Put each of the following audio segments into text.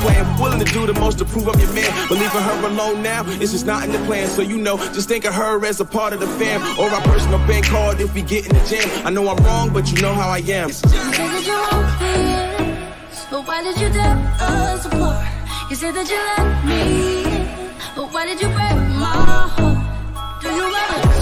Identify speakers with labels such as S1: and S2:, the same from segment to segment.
S1: plan. Willing to do the most to prove I'm your man. But leaving her alone now, it's just not in the plan. So you know, just think of her as a part of the fam. Or our personal bank card if we get in the jam. I know I'm wrong, but you know how I am.
S2: You said that you want but why did you tell us apart? You said that you love me, but why did you break my heart? Do you ever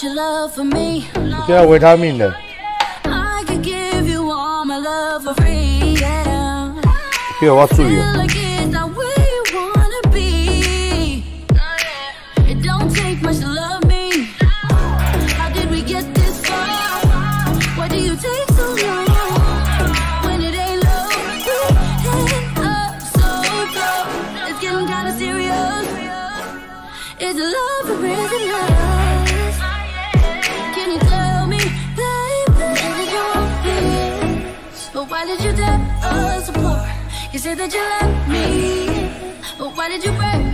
S3: 这要维他命的
S2: ，I could give you all my love for free, yeah.
S3: 给我注意
S2: You said that you love me, but why did you break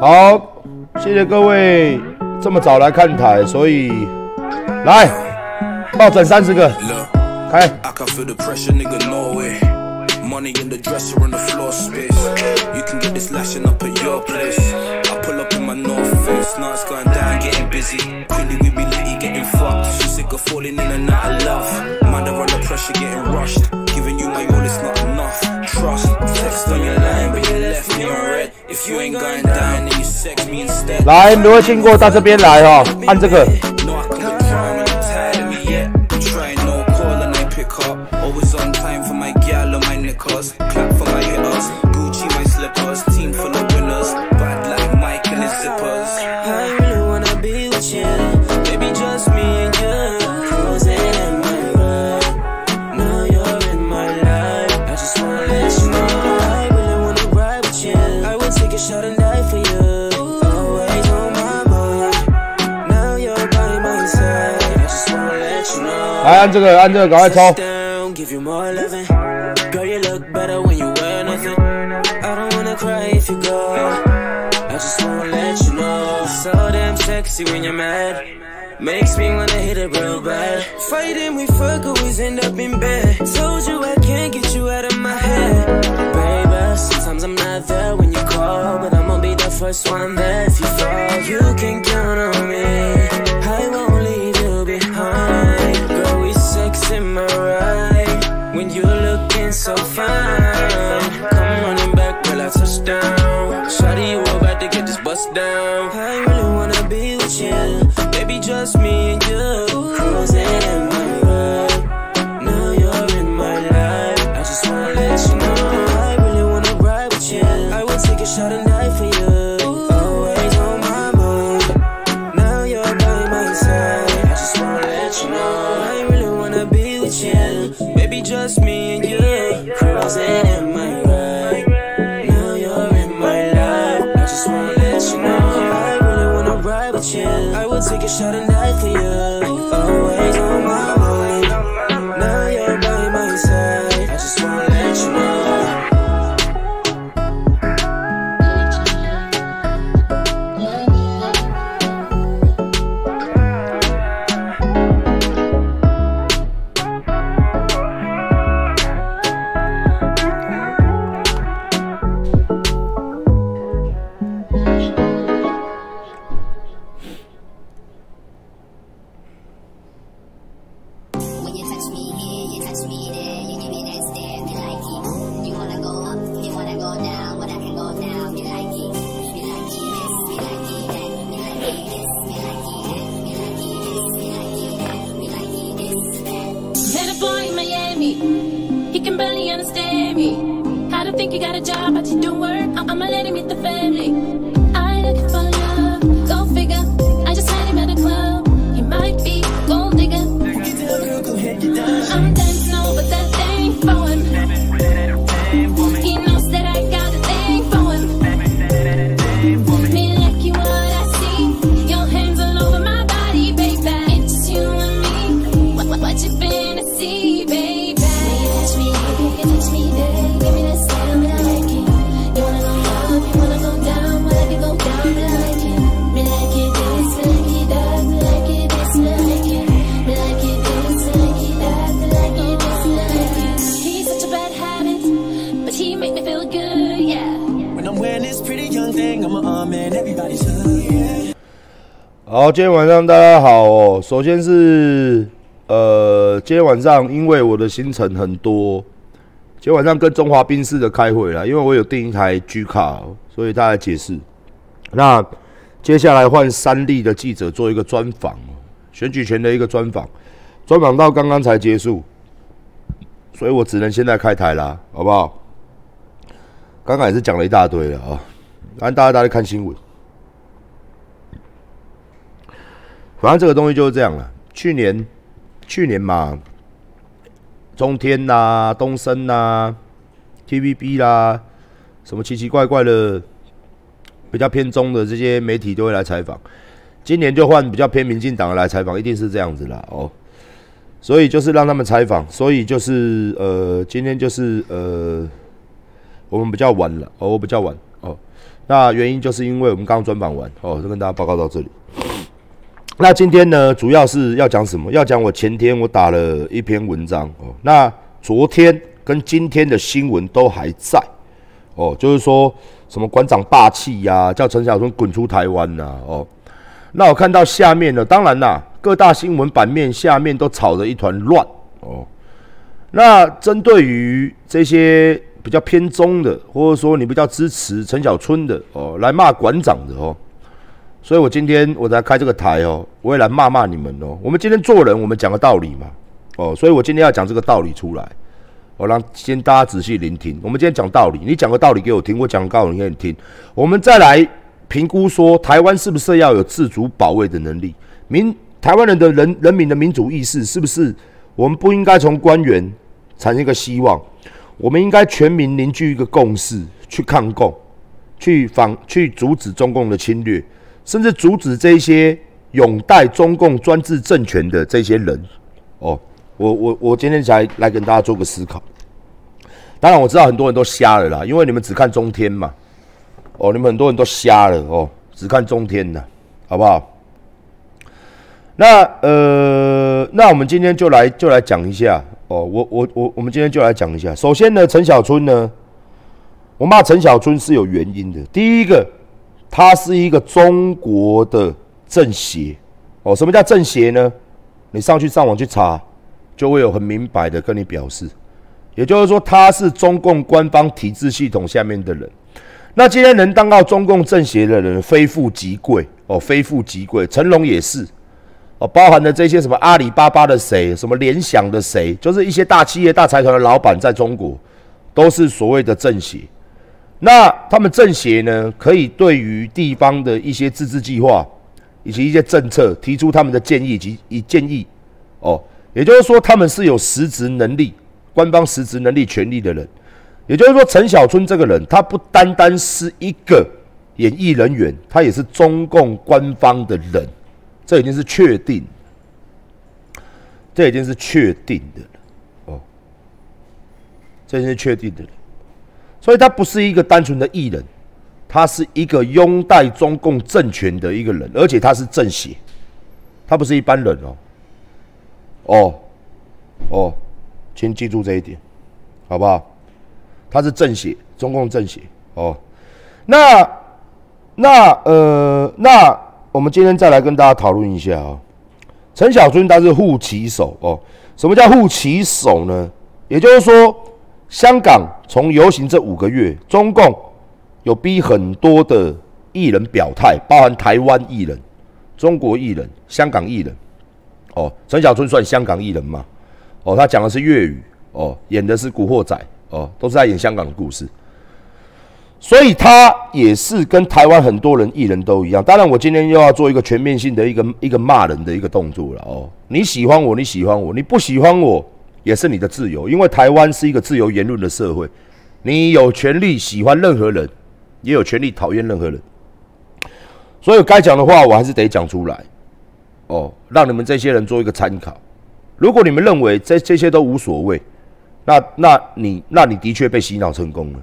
S3: 好，谢谢各位这么早来看台，所以来抱枕三十个
S4: ，Look,
S3: 开。
S4: I can feel the pressure, nigga, no way. Money in the dresser on the floor space. You can get this lashing up at your place. I pull up in my North Face, now it's going down, getting busy. Quickly we be litty, getting fucked. She sick of falling in and out of love. Mind her under pressure, getting rushed. Instead.
S3: 来，如果经过到这边来、哦，按这个。来按这个，按这个，赶快抽。
S5: down, give you more loving. Girl, you look better when you wear nothing. I don't wanna cry if you go. I just wanna let you know. So damn sexy when you're mad. Makes me wanna hit it real bad. Fighting, we fuck, always end up in bed. Told you I can't get you out of my head. Baby, sometimes I'm not there when you call, but I'ma be the first one there if you fall. You can count on me. I won't leave you behind. Sex in my ride. When you're looking so fine. Come running back, girl, I touch down. Shawty, you about to get this bust down. I really wanna be with you. Baby, just me and you. Cruising in my ride. Now you're in my life. I just wanna let you know. I really wanna ride with you. I will take a shot and could shut a night for you
S3: 今天晚上大家好哦。首先是呃，今天晚上因为我的行程很多，今天晚上跟中华兵士的开会啦，因为我有订一台 G 卡，所以大家解释。那接下来换三立的记者做一个专访，选举权的一个专访，专访到刚刚才结束，所以我只能现在开台啦，好不好？刚刚也是讲了一大堆了啊，反正大家大家看新闻。反正这个东西就是这样了。去年，去年嘛，中天呐、东升呐、TVB 啦，什么奇奇怪怪的、比较偏中的这些媒体都会来采访。今年就换比较偏民进党的来采访，一定是这样子啦哦。所以就是让他们采访，所以就是呃，今天就是呃，我们比较晚了，哦，我比较晚哦。那原因就是因为我们刚刚专访完哦，就跟大家报告到这里。那今天呢，主要是要讲什么？要讲我前天我打了一篇文章哦。那昨天跟今天的新闻都还在哦，就是说什么馆长霸气呀、叫陈小春滚出台湾呐、哦。那我看到下面呢，当然啦，各大新闻版面下面都吵得一团乱哦。那针对于这些比较偏中的，或者说你比较支持陈小春的哦，来骂馆长的哦，所以我今天我才开这个台哦，我也来骂骂你们哦。我们今天做人，我们讲个道理嘛，哦，所以我今天要讲这个道理出来，我让先大家仔细聆听。我们今天讲道理，你讲个道理给我听，我讲个道理给你听，我们再来评估说台湾是不是要有自主保卫的能力，民台湾人的人人民的民主意识是不是我们不应该从官员产生一个希望，我们应该全民凝聚一个共识去抗共，去防去阻止中共的侵略。甚至阻止这些拥戴中共专制政权的这些人，哦，我我我今天才来跟大家做个思考。当然我知道很多人都瞎了啦，因为你们只看中天嘛，哦，你们很多人都瞎了哦，只看中天的，好不好？那呃，那我们今天就来就来讲一下哦，我我我我们今天就来讲一下。首先呢，陈小春呢，我骂陈小春是有原因的。第一个。他是一个中国的政协哦，什么叫政协呢？你上去上网去查，就会有很明白的跟你表示。也就是说，他是中共官方体制系统下面的人。那今天能当到中共政协的人，非富即贵哦，非富即贵。成龙也是哦，包含了这些什么阿里巴巴的谁，什么联想的谁，就是一些大企业、大财团的老板，在中国都是所谓的政协。那他们政协呢，可以对于地方的一些自治计划以及一些政策提出他们的建议及以建议哦，也就是说他们是有实职能力、官方实职能力、权力的人。也就是说，陈小春这个人，他不单单是一个演艺人员，他也是中共官方的人，这已经是确定，这已经是确定的了哦，这已经是确定的了。所以他不是一个单纯的艺人，他是一个拥戴中共政权的一个人，而且他是政协，他不是一般人哦。哦，哦，请记住这一点，好不好？他是政协，中共政协。哦，那那呃，那我们今天再来跟大家讨论一下啊。陈小春他是护旗手哦，什么叫护旗手呢？也就是说。香港从游行这五个月，中共有逼很多的艺人表态，包含台湾艺人、中国艺人、香港艺人。哦，陈小春算香港艺人吗？哦，他讲的是粤语，哦，演的是《古惑仔》哦，都是在演香港的故事。所以他也是跟台湾很多人艺人都一样。当然，我今天又要做一个全面性的一个一个骂人的一个动作了哦。你喜欢我，你喜欢我，你不喜欢我也是你的自由，因为台湾是一个自由言论的社会，你有权利喜欢任何人，也有权利讨厌任何人。所以该讲的话，我还是得讲出来哦，让你们这些人做一个参考。如果你们认为这这些都无所谓，那那你那你的确被洗脑成功了。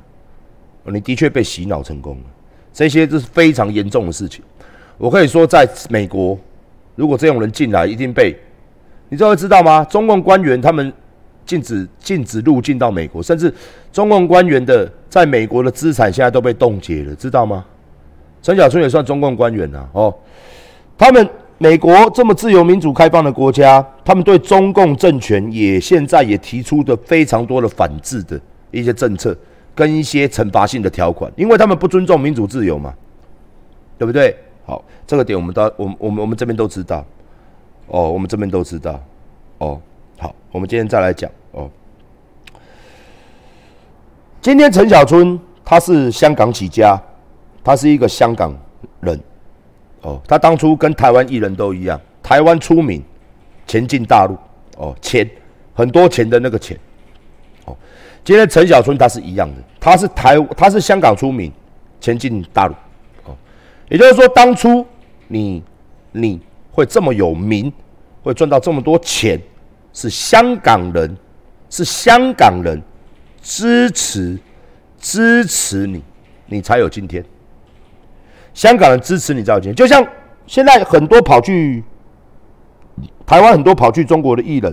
S3: 你的确被洗脑成功了，这些是非常严重的事情。我可以说，在美国，如果这种人进来，一定被你这会知道吗？中共官员他们禁止禁止入境到美国，甚至中共官员的在美国的资产现在都被冻结了，知道吗？陈小春也算中共官员呐，哦，他们美国这么自由民主开放的国家，他们对中共政权也现在也提出的非常多的反制的一些政策。跟一些惩罚性的条款，因为他们不尊重民主自由嘛，对不对？好，这个点我们都我我们我们这边都知道，哦，我们这边都知道，哦，好，我们今天再来讲哦。今天陈小春他是香港起家，他是一个香港人，哦，他当初跟台湾艺人都一样，台湾出名，前进大陆，哦，钱很多钱的那个钱哦。今天陈小春他是一样的，他是台，他是香港出名，前进大陆，哦，也就是说，当初你你会这么有名，会赚到这么多钱，是香港人，是香港人支持支持你，你才有今天。香港人支持你才有今天，就像现在很多跑去台湾，很多跑去中国的艺人。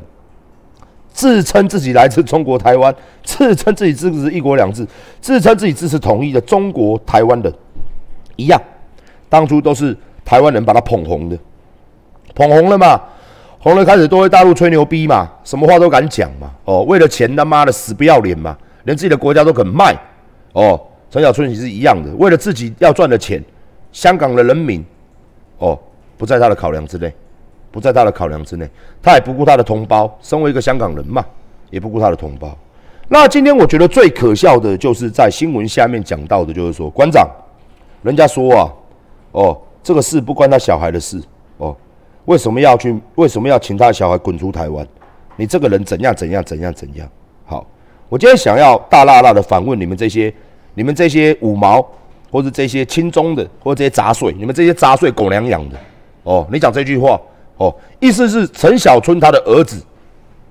S3: 自称自己来自中国台湾，自称自己支持一国两制，自称自己支持统一的中国台湾人，一样，当初都是台湾人把他捧红的，捧红了嘛，红了开始都会大陆吹牛逼嘛，什么话都敢讲嘛，哦，为了钱他妈的死不要脸嘛，连自己的国家都肯卖，哦，陈小春也是一样的，为了自己要赚的钱，香港的人民，哦，不在他的考量之内。不在他的考量之内，他也不顾他的同胞。身为一个香港人嘛，也不顾他的同胞。那今天我觉得最可笑的就是在新闻下面讲到的，就是说馆长，人家说啊，哦，这个事不关他小孩的事，为什么要去？为什么要请他的小孩滚出台湾？你这个人怎样怎样怎样怎样？好，我今天想要大辣辣的反问你们这些、你们这些五毛，或者这些轻中的，或者这些杂碎，你们这些杂碎狗粮养的，哦，你讲这句话。哦，意思是陈小春他的儿子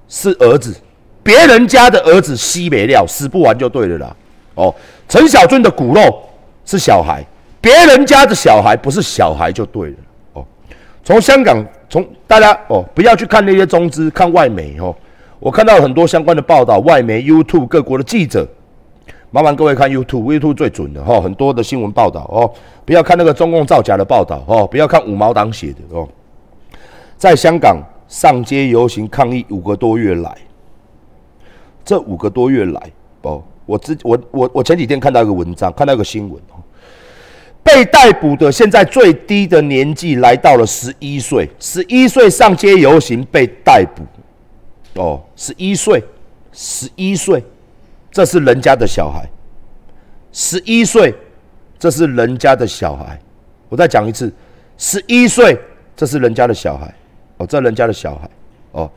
S3: 是儿子，别人家的儿子吸没料，死不完就对了啦。哦，陈小春的骨肉是小孩，别人家的小孩不是小孩就对了。从香港，从大家哦，不要去看那些中资，看外媒哦。我看到很多相关的报道，外媒、YouTube 各国的记者，麻烦各位看 YouTube，YouTube 最准的哈，很多的新闻报道哦，不要看那个中共造假的报道哦，不要看五毛党写的哦。在香港上街游行抗议五个多月来，这五个多月来，哦，我之我我我前几天看到一个文章，看到一个新闻哦，被逮捕的现在最低的年纪来到了十一岁，十一岁上街游行被逮捕，哦，十一岁，十一岁，这是人家的小孩，十一岁，这是人家的小孩，我再讲一次，十一岁，这是人家的小孩。哦，这人家的小孩，哦，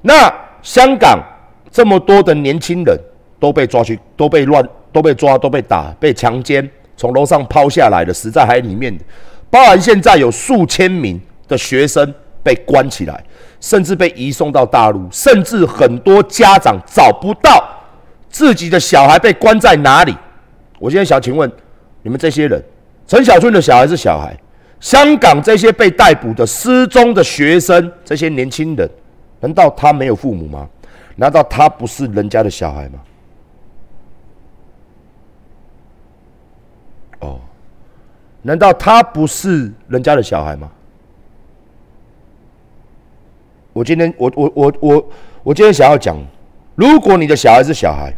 S3: 那香港这么多的年轻人都被抓去，都被乱，都被抓，都被打，被强奸，从楼上抛下来的，死在海里面的，包含现在有数千名的学生被关起来，甚至被移送到大陆，甚至很多家长找不到自己的小孩被关在哪里。我现在想请问你们这些人，陈小春的小孩是小孩？香港这些被逮捕的失踪的学生，这些年轻人，难道他没有父母吗？难道他不是人家的小孩吗？哦，难道他不是人家的小孩吗？我今天，我我我我我今天想要讲，如果你的小孩是小孩，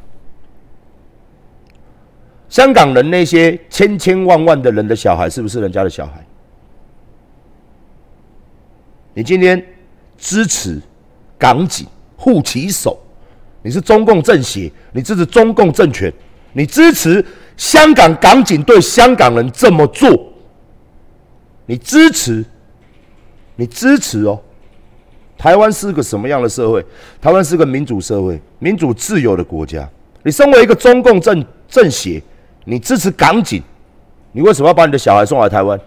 S3: 香港人那些千千万万的人的小孩，是不是人家的小孩？你今天支持港警护旗手，你是中共政协，你支持中共政权，你支持香港港警对香港人这么做，你支持，你支持哦。台湾是个什么样的社会？台湾是个民主社会，民主自由的国家。你身为一个中共政政协，你支持港警，你为什么要把你的小孩送来台湾？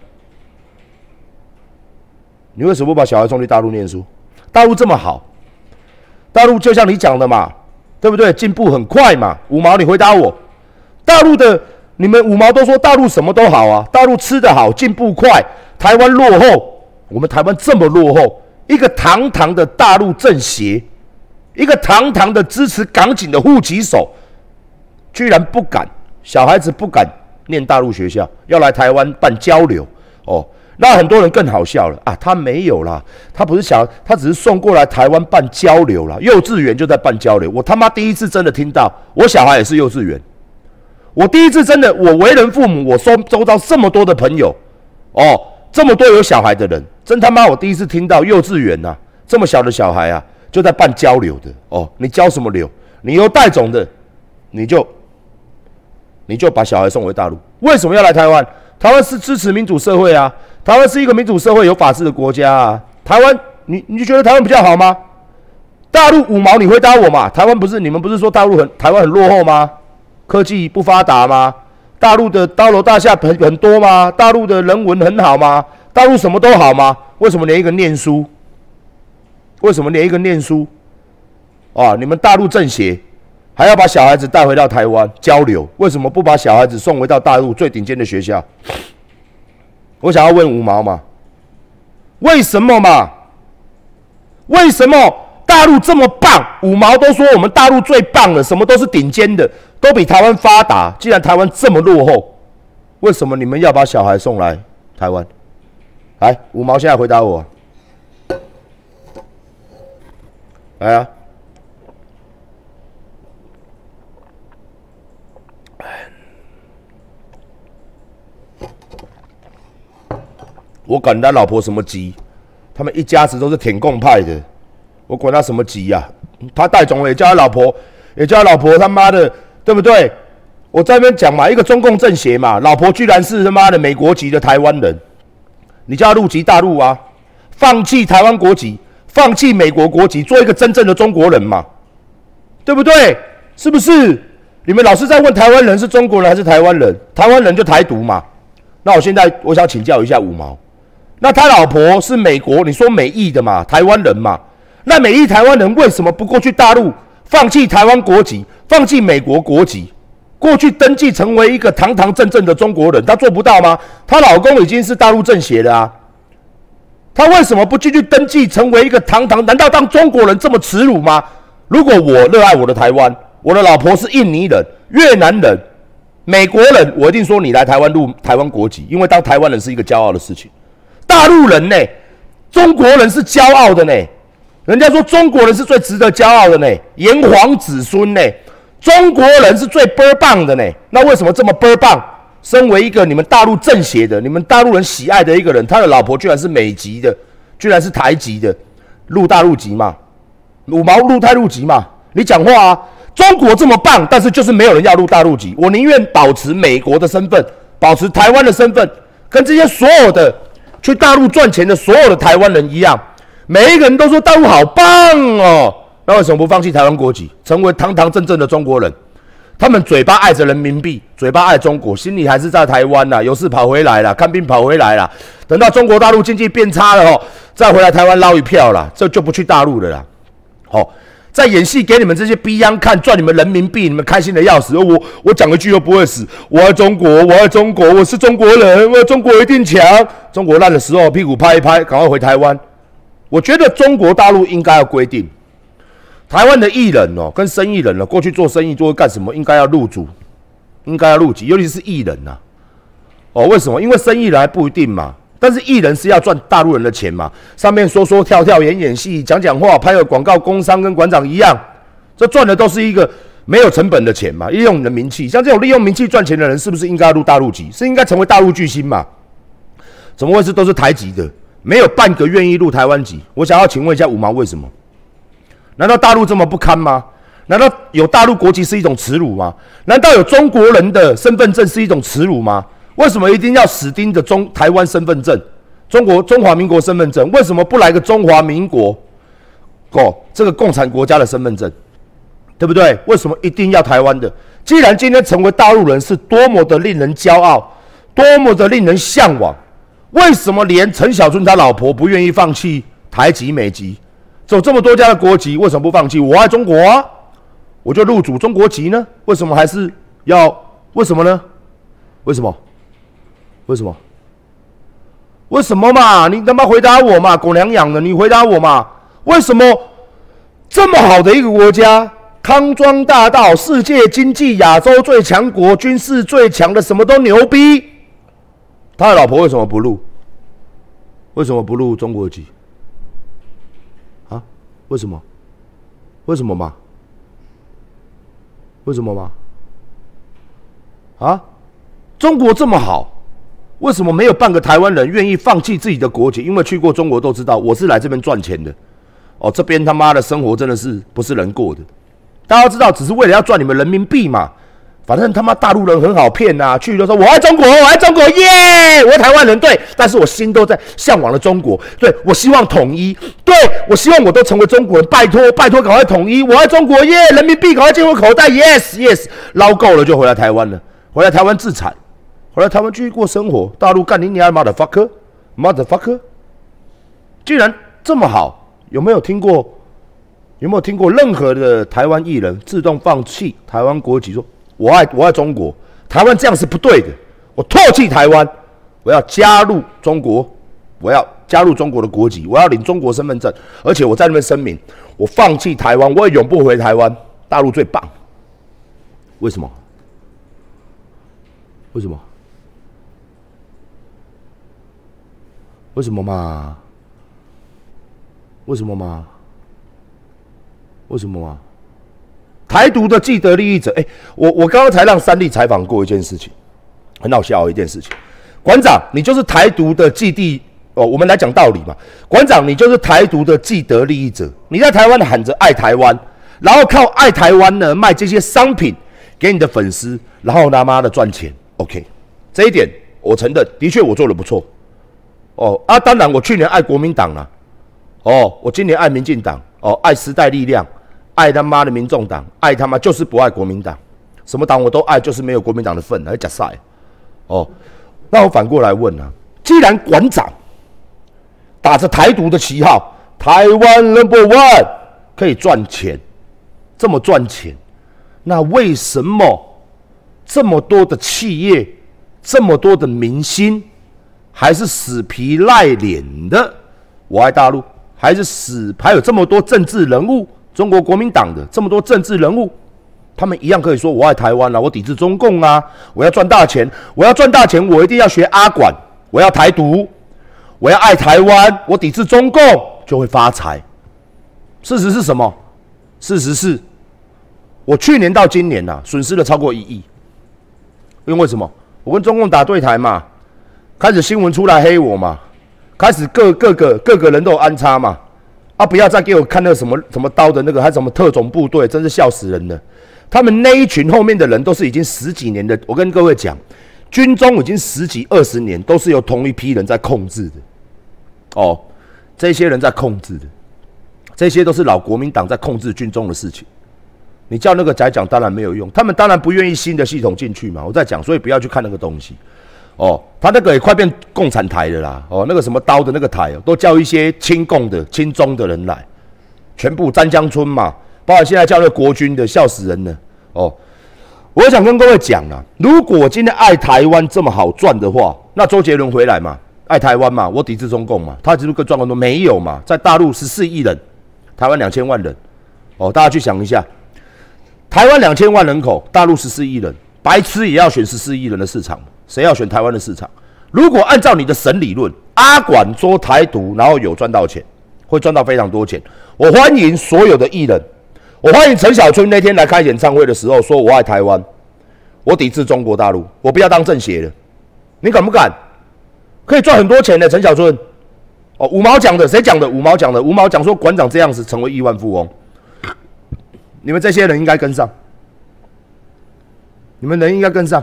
S3: 你为什么不把小孩送去大陆念书？大陆这么好，大陆就像你讲的嘛，对不对？进步很快嘛。五毛，你回答我，大陆的你们五毛都说大陆什么都好啊，大陆吃得好，进步快，台湾落后，我们台湾这么落后，一个堂堂的大陆政协，一个堂堂的支持港警的户籍手，居然不敢，小孩子不敢念大陆学校，要来台湾办交流哦。那很多人更好笑了啊，他没有啦，他不是想，他只是送过来台湾办交流啦，幼稚园就在办交流。我他妈第一次真的听到，我小孩也是幼稚园，我第一次真的，我为人父母，我收收到这么多的朋友，哦，这么多有小孩的人，真他妈我第一次听到幼稚园呐，这么小的小孩啊，就在办交流的哦，你交什么流？你有带种的，你就你就把小孩送回大陆，为什么要来台湾？台湾是支持民主社会啊。台湾是一个民主社会、有法治的国家啊！台湾，你你觉得台湾比较好吗？大陆五毛，你回答我嘛？台湾不是你们不是说大陆很台湾很落后吗？科技不发达吗？大陆的高楼大厦很很多吗？大陆的人文很好吗？大陆什么都好吗？为什么连一个念书？为什么连一个念书？啊！你们大陆政协还要把小孩子带回到台湾交流？为什么不把小孩子送回到大陆最顶尖的学校？我想要问五毛嘛？为什么嘛？为什么大陆这么棒？五毛都说我们大陆最棒了，什么都是顶尖的，都比台湾发达。既然台湾这么落后，为什么你们要把小孩送来台湾？来，五毛现在回答我。来啊！我管他老婆什么鸡，他们一家子都是舔共派的，我管他什么籍呀？他戴总也叫他老婆，也叫他老婆他妈的，对不对？我在那边讲嘛，一个中共政协嘛，老婆居然是他妈的美国籍的台湾人，你叫他入籍大陆啊？放弃台湾国籍，放弃美国国籍，做一个真正的中国人嘛？对不对？是不是？你们老是在问台湾人是中国人还是台湾人？台湾人就台独嘛？那我现在我想请教一下五毛。那他老婆是美国，你说美裔的嘛，台湾人嘛？那美裔台湾人为什么不过去大陆，放弃台湾国籍，放弃美国国籍，过去登记成为一个堂堂正正的中国人？他做不到吗？她老公已经是大陆政协的啊，他为什么不继续登记成为一个堂堂？难道当中国人这么耻辱吗？如果我热爱我的台湾，我的老婆是印尼人、越南人、美国人，我一定说你来台湾入台湾国籍，因为当台湾人是一个骄傲的事情。大陆人呢？中国人是骄傲的呢。人家说中国人是最值得骄傲的呢，炎黄子孙呢。中国人是最倍棒的呢。那为什么这么倍棒？身为一个你们大陆政协的、你们大陆人喜爱的一个人，他的老婆居然是美籍的，居然是台籍的，入大陆籍嘛？五毛入太入籍嘛？你讲话啊！中国这么棒，但是就是没有人要入大陆籍。我宁愿保持美国的身份，保持台湾的身份，跟这些所有的。去大陆赚钱的所有的台湾人一样，每一个人都说大陆好棒哦，那为什么不放弃台湾国籍，成为堂堂正正的中国人？他们嘴巴爱着人民币，嘴巴爱中国，心里还是在台湾呐。有事跑回来了，看病跑回来了。等到中国大陆经济变差了哦，再回来台湾捞一票了，这就不去大陆了啦。好。在演戏给你们这些逼样看，赚你们人民币，你们开心的要死。我我讲一句又不会死，我爱中国，我爱中国，我是中国人，我中国一定强。中国烂的时候，屁股拍一拍，赶快回台湾。我觉得中国大陆应该要规定，台湾的艺人哦，跟生意人哦，过去做生意做干什么，应该要入主，应该要入籍，尤其是艺人呐。哦，为什么？因为生意人还不一定嘛。但是艺人是要赚大陆人的钱嘛？上面说说跳跳、演演戏、讲讲话、拍个广告，工商跟馆长一样，这赚的都是一个没有成本的钱嘛？利用你的名气，像这种利用名气赚钱的人，是不是应该入大陆籍？是应该成为大陆巨星嘛？怎么回事？都是台籍的，没有半个愿意入台湾籍。我想要请问一下五毛，为什么？难道大陆这么不堪吗？难道有大陆国籍是一种耻辱吗？难道有中国人的身份证是一种耻辱吗？为什么一定要死盯着中台湾身份证、中国中华民国身份证？为什么不来个中华民国？哦，这个共产国家的身份证，对不对？为什么一定要台湾的？既然今天成为大陆人是多么的令人骄傲，多么的令人向往，为什么连陈小春他老婆不愿意放弃台籍美籍，走这么多家的国籍，为什么不放弃？我爱中国啊！我就入主中国籍呢？为什么还是要？为什么呢？为什么？为什么？为什么嘛？你他妈回答我嘛！狗娘养的，你回答我嘛！为什么这么好的一个国家，康庄大道，世界经济亚洲最强国，军事最强的，什么都牛逼，他的老婆为什么不入？为什么不入中国籍？啊？为什么？为什么嘛？为什么吗？啊，中国这么好，为什么没有半个台湾人愿意放弃自己的国籍？因为去过中国都知道，我是来这边赚钱的。哦，这边他妈的生活真的是不是人过的。大家知道，只是为了要赚你们人民币嘛。反正他妈大陆人很好骗呐，去就说我爱中国，我爱中国，耶！我台湾人对，但是我心都在向往了中国，对我希望统一，对我希望我都成为中国人，拜托拜托，赶快统一，我爱中国，耶！人民币赶快进入口袋，yes yes，捞够了就回来台湾了，回来台湾自产，回来台湾继续过生活。大陆干你娘妈的 fucker，mother fucker，既然这么好，有没有听过？有没有听过任何的台湾艺人自动放弃台湾国籍说？我爱我爱中国，台湾这样是不对的。我唾弃台湾，我要加入中国，我要加入中国的国籍，我要领中国身份证，而且我在那边声明，我放弃台湾，我也永不回台湾。大陆最棒，为什么？为什么？为什么嘛？为什么嘛？为什么嘛？台独的既得利益者，哎，我我刚刚才让三立采访过一件事情，很好笑一件事情。馆长，你就是台独的既地哦，我们来讲道理嘛。馆长，你就是台独的既得利益者，你在台湾喊着爱台湾，然后靠爱台湾呢卖这些商品给你的粉丝，然后他妈的赚钱。OK，这一点我承认，的确我做的不错。哦啊，当然我去年爱国民党了，哦，我今年爱民进党，哦，爱时代力量。爱他妈的民众党，爱他妈就是不爱国民党，什么党我都爱，就是没有国民党的份，还假赛哦。那我反过来问啊，既然馆长打着台独的旗号，台湾 number one 可以赚钱，这么赚钱，那为什么这么多的企业，这么多的明星，还是死皮赖脸的我爱大陆，还是死，还有这么多政治人物？中国国民党的这么多政治人物，他们一样可以说我爱台湾啊，我抵制中共啊，我要赚大钱，我要赚大钱，我一定要学阿管，我要台独，我要爱台湾，我抵制中共就会发财。事实是什么？事实是，我去年到今年呐，损失了超过一亿。因为什么？我跟中共打对台嘛，开始新闻出来黑我嘛，开始各各个各个人都有安插嘛。啊！不要再给我看那个什么什么刀的那个，还什么特种部队，真是笑死人了。他们那一群后面的人都是已经十几年的。我跟各位讲，军中已经十几二十年，都是由同一批人在控制的。哦，这些人在控制的，这些都是老国民党在控制军中的事情。你叫那个仔讲，当然没有用。他们当然不愿意新的系统进去嘛。我在讲，所以不要去看那个东西。哦，他那个也快变共产台的啦！哦，那个什么刀的那个台，都叫一些亲共的、亲中的人来，全部詹江村嘛，包括现在叫那国军的，笑死人了！哦，我想跟各位讲啊，如果今天爱台湾这么好赚的话，那周杰伦回来嘛，爱台湾嘛，我抵制中共嘛，他只是个赚更多，没有嘛，在大陆十四亿人，台湾两千万人，哦，大家去想一下，台湾两千万人口，大陆十四亿人，白痴也要选十四亿人的市场。谁要选台湾的市场？如果按照你的神理论，阿管说台独，然后有赚到钱，会赚到非常多钱。我欢迎所有的艺人，我欢迎陈小春那天来开演唱会的时候说：“我爱台湾，我抵制中国大陆，我不要当政协了。”你敢不敢？可以赚很多钱的陈小春。哦，五毛讲的，谁讲的？五毛讲的，五毛讲说馆长这样子成为亿万富翁。你们这些人应该跟上，你们人应该跟上，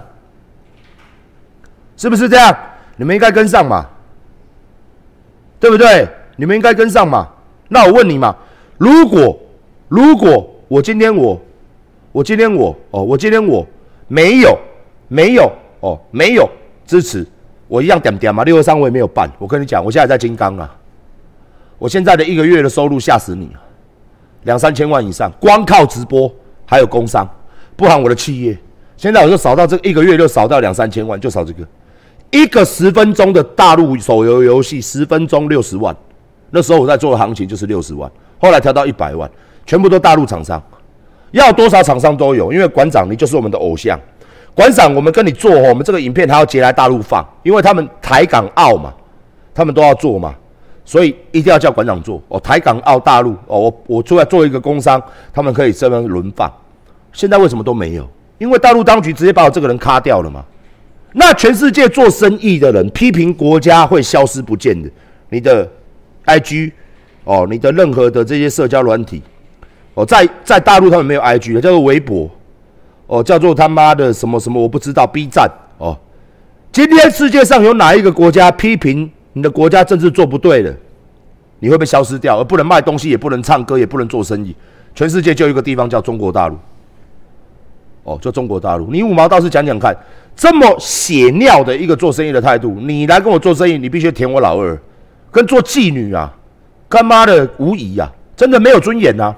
S3: 是不是这样？你们应该跟上嘛，对不对？你们应该跟上嘛。那我问你嘛，如果如果我今天我我今天我哦，我今天我没有没有哦，没有支持，我一样点点嘛。六二三我也没有办。我跟你讲，我现在在金刚啊，我现在的一个月的收入吓死你啊，两三千万以上，光靠直播还有工商，不含我的企业。现在我就扫到这一个月就扫到两三千万，就扫这个一个十分钟的大陆手游游戏，十分钟六十万。那时候我在做的行情就是六十万，后来调到一百万，全部都大陆厂商，要多少厂商都有。因为馆长你就是我们的偶像，馆长我们跟你做哦，我们这个影片还要截来大陆放，因为他们台港澳嘛，他们都要做嘛，所以一定要叫馆长做哦。台港澳大陆哦，我我出来做一个工商，他们可以这边轮放。现在为什么都没有？因为大陆当局直接把我这个人卡掉了嘛。那全世界做生意的人批评国家会消失不见的，你的。I G，哦，你的任何的这些社交软体，哦，在在大陆他们没有 I G 的，叫做微博，哦，叫做他妈的什么什么我不知道 B 站，哦，今天世界上有哪一个国家批评你的国家政治做不对了，你会被消失掉，而不能卖东西，也不能唱歌，也不能做生意，全世界就一个地方叫中国大陆，哦，就中国大陆，你五毛倒是讲讲看，这么血尿的一个做生意的态度，你来跟我做生意，你必须舔我老二。跟做妓女啊，干妈的无疑啊，真的没有尊严呐，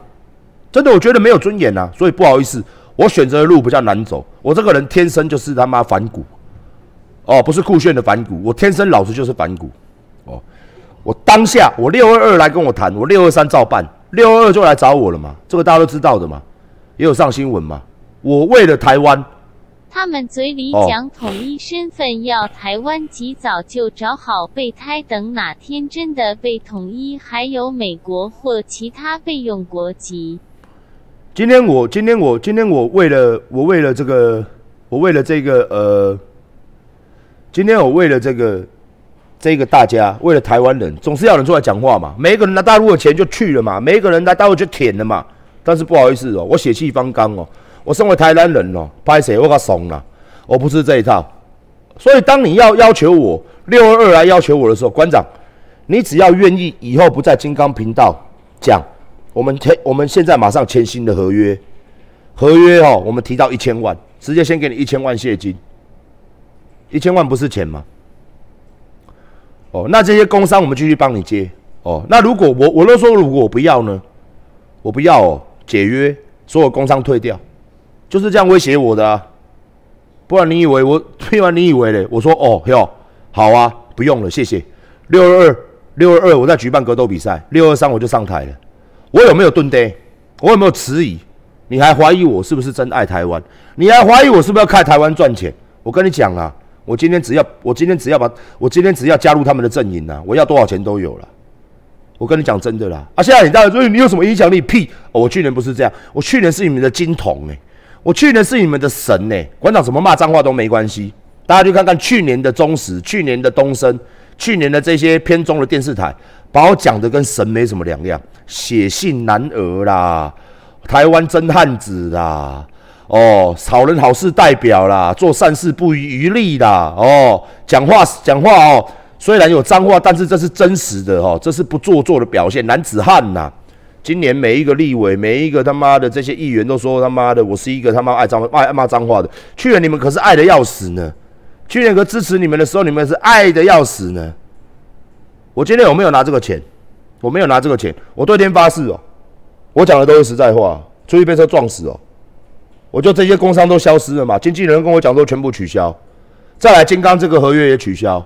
S3: 真的我觉得没有尊严呐，所以不好意思，我选择的路比较难走，我这个人天生就是他妈反骨，哦，不是酷炫的反骨，我天生老子就是反骨，哦，我当下我六二二来跟我谈，我六二三照办，六二二就来找我了嘛，这个大家都知道的嘛，也有上新闻嘛，我为了台湾。
S6: 他们嘴里讲统一身份，要台湾及早就找好备胎，等哪天真的被统一，还有美国或其他备用国籍。
S3: 今天我，今天我，今天我为了我为了这个，我为了这个呃，今天我为了这个这个大家，为了台湾人，总是要人出来讲话嘛。每一个人拿大陆的钱就去了嘛，每一个人来大陆就舔了嘛。但是不好意思哦，我血气方刚哦。我身为台南人哦，拍谁我可怂了，我不是这一套。所以当你要要求我六二二来要求我的时候，馆长，你只要愿意以后不在金刚频道讲，我们签我们现在马上签新的合约，合约哦，我们提到一千万，直接先给你一千万现金，一千万不是钱吗？哦，那这些工商我们继续帮你接哦。那如果我我都说如果我不要呢，我不要哦，解约，所有工商退掉。就是这样威胁我的，啊，不然你以为我？不然你以为嘞？我说哦哟，好啊，不用了，谢谢。六二二，六二二，我在举办格斗比赛，六二三我就上台了。我有没有蹲呆？我有没有迟疑？你还怀疑我是不是真爱台湾？你还怀疑我是不是要开台湾赚钱？我跟你讲啊，我今天只要我今天只要把我今天只要加入他们的阵营啊，我要多少钱都有了。我跟你讲真的啦，啊，现在你大家说你有什么影响力？屁！我去年不是这样，我去年是你们的金童哎。我去年是你们的神呢，馆长怎么骂脏话都没关系。大家就看看去年的中时、去年的东升、去年的这些偏中的电视台，把我讲的跟神没什么两样。写信男儿啦，台湾真汉子啦，哦，好人好事代表啦，做善事不遗余力啦，哦，讲话讲话哦，虽然有脏话，但是这是真实的哦，这是不做作的表现，男子汉呐。今年每一个立委，每一个他妈的这些议员都说他妈的，我是一个他妈爱脏爱爱骂脏话的。去年你们可是爱的要死呢，去年可支持你们的时候，你们是爱的要死呢。我今天有没有拿这个钱？我没有拿这个钱，我对天发誓哦，我讲的都是实在话。出去被车撞死哦，我就这些工商都消失了嘛，经纪人跟我讲说全部取消，再来金刚这个合约也取消。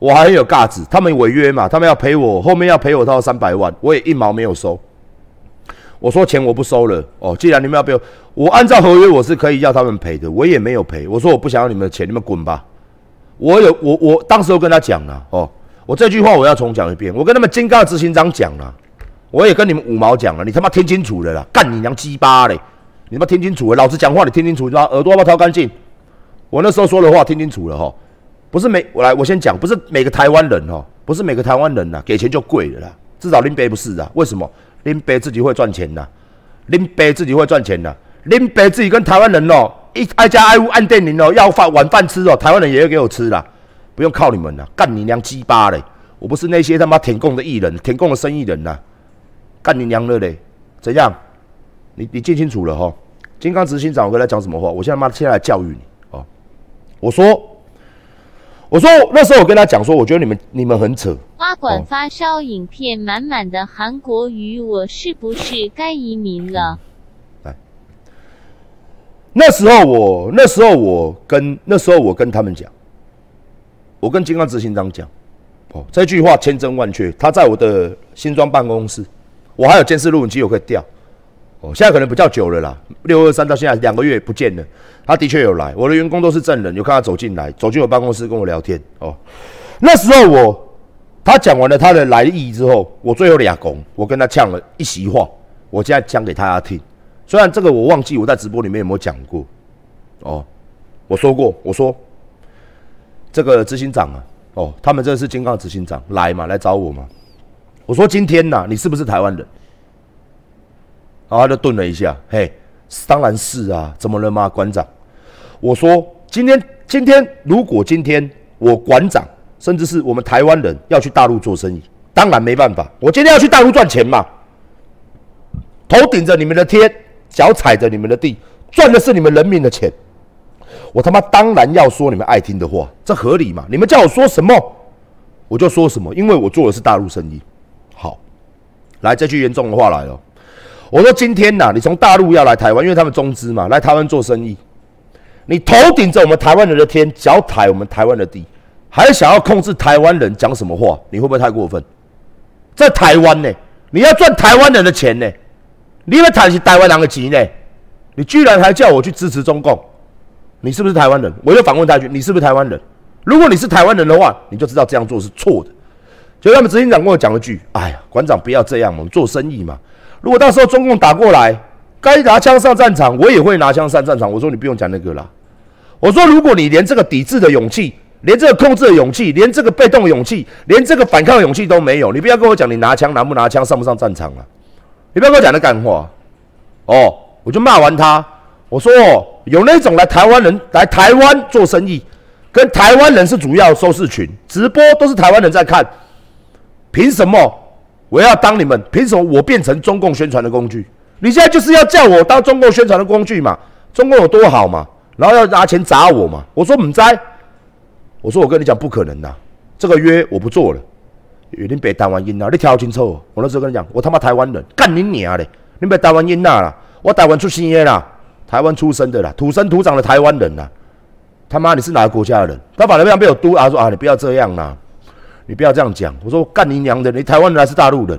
S3: 我还很有架子，他们违约嘛，他们要赔我，后面要赔我到三百万，我也一毛没有收。我说钱我不收了哦，既然你们要不要，我按照合约我是可以要他们赔的，我也没有赔。我说我不想要你们的钱，你们滚吧。我有我我当时都跟他讲了哦，我这句话我要重讲一遍，我跟他们金刚执行长讲了，我也跟你们五毛讲了，你他妈听清楚了啦，干你娘鸡巴嘞！你他妈听清楚了，老子讲话你听清楚，吧？耳朵要不要掏干净？我那时候说的话听清楚了哈，不是每我来我先讲，不是每个台湾人哈，不是每个台湾人呐，给钱就贵了啦，至少林北不是啊，为什么？林北自己会赚钱呐，林北自己会赚钱的，林北自己跟台湾人哦，一挨家挨户按电铃哦，要饭晚饭吃哦，台湾人也会给我吃啦，不用靠你们了，干你娘鸡巴嘞！我不是那些他妈舔共的艺人，舔共的生意人呐，干你娘的嘞！怎样？你你记清楚了哈。金刚执行长，我跟他讲什么话？我现在妈现在来教育你哦。我说，我说那时候我跟他讲说，我觉得你们你们很扯。
S6: 花管发烧影片满满的韩国语，我是不是该移民了？
S3: 来，那时候我那时候我跟那时候我跟他们讲，我跟金刚执行长讲，哦，这句话千真万确，他在我的新庄办公室，我还有监视录影机，我可以调。哦，现在可能比较久了啦，六二三到现在两个月不见了，他的确有来，我的员工都是证人，有看他走进来，走进我办公室跟我聊天。哦，那时候我他讲完了他的来意之后，我最后俩公，我跟他呛了一席话，我现在讲给大家听。虽然这个我忘记我在直播里面有没有讲过，哦，我说过，我说这个执行长啊，哦，他们这是金刚执行长来嘛，来找我嘛。我说今天呐，你是不是台湾人？然后就顿了一下，嘿，当然是啊，怎么了吗，馆长？我说今天今天如果今天我馆长甚至是我们台湾人要去大陆做生意，当然没办法，我今天要去大陆赚钱嘛，头顶着你们的天，脚踩着你们的地，赚的是你们人民的钱，我他妈当然要说你们爱听的话，这合理嘛？你们叫我说什么，我就说什么，因为我做的是大陆生意。好，来这句严重的话来了。我说今天呐，你从大陆要来台湾，因为他们中资嘛，来台湾做生意。你头顶着我们台湾人的天，脚踩我们台湾的地，还想要控制台湾人讲什么话？你会不会太过分？在台湾呢，你要赚台湾人的钱呢，你以为谈起台湾人的钱呢？你居然还叫我去支持中共？你是不是台湾人？我又反问他一句：你是不是台湾人？如果你是台湾人的话，你就知道这样做是错的。就他们执行长跟我讲了句：哎呀，馆长不要这样，我们做生意嘛。如果到时候中共打过来，该拿枪上战场，我也会拿枪上战场。我说你不用讲那个啦。我说如果你连这个抵制的勇气，连这个控制的勇气，连这个被动的勇气，连这个反抗的勇气都没有，你不要跟我讲你拿枪拿不拿枪上不上战场了。你不要跟我讲那干话。哦，我就骂完他。我说哦，有那种来台湾人来台湾做生意，跟台湾人是主要收视群，直播都是台湾人在看，凭什么？我要当你们，凭什么我变成中共宣传的工具？你现在就是要叫我当中共宣传的工具嘛？中共有多好嘛？然后要拿钱砸我嘛？我说唔在，我说我跟你讲不可能的，这个约我不做了。有点别台湾音呐，你挑清楚。我那时候跟你讲，我他妈台湾人，干你娘嘞！你别台湾音呐啦，我台湾出生的啦，台湾出生的啦，土生土长的台湾人呐。他妈你是哪个国家的人？他把那边被我嘟啊，说啊你不要这样啦。你不要这样讲，我说干你娘的！你台湾人还是大陆人？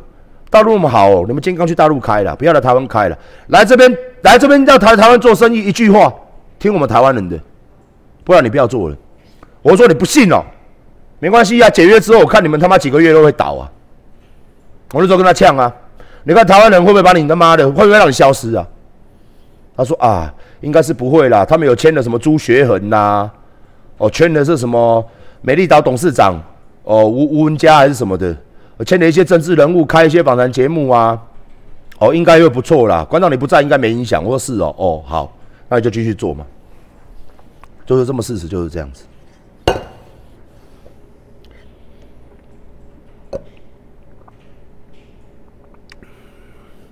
S3: 大陆那么好哦，你们金刚去大陆开了，不要来台湾开了，来这边来这边要台台湾做生意，一句话听我们台湾人的，不然你不要做了。我说你不信哦，没关系啊，解约之后我看你们他妈几个月都会倒啊。我那时候跟他呛啊，你看台湾人会不会把你他妈的会不会让你消失啊？他说啊，应该是不会啦，他们有签了什么朱学恒呐，哦，签的是什么美丽岛董事长。哦，吴吴文佳还是什么的，签了一些政治人物，开一些访谈节目啊。哦，应该会不错啦。馆长你不在，应该没影响。我说是哦，哦好，那你就继续做嘛。就是这么事实，就是这样子。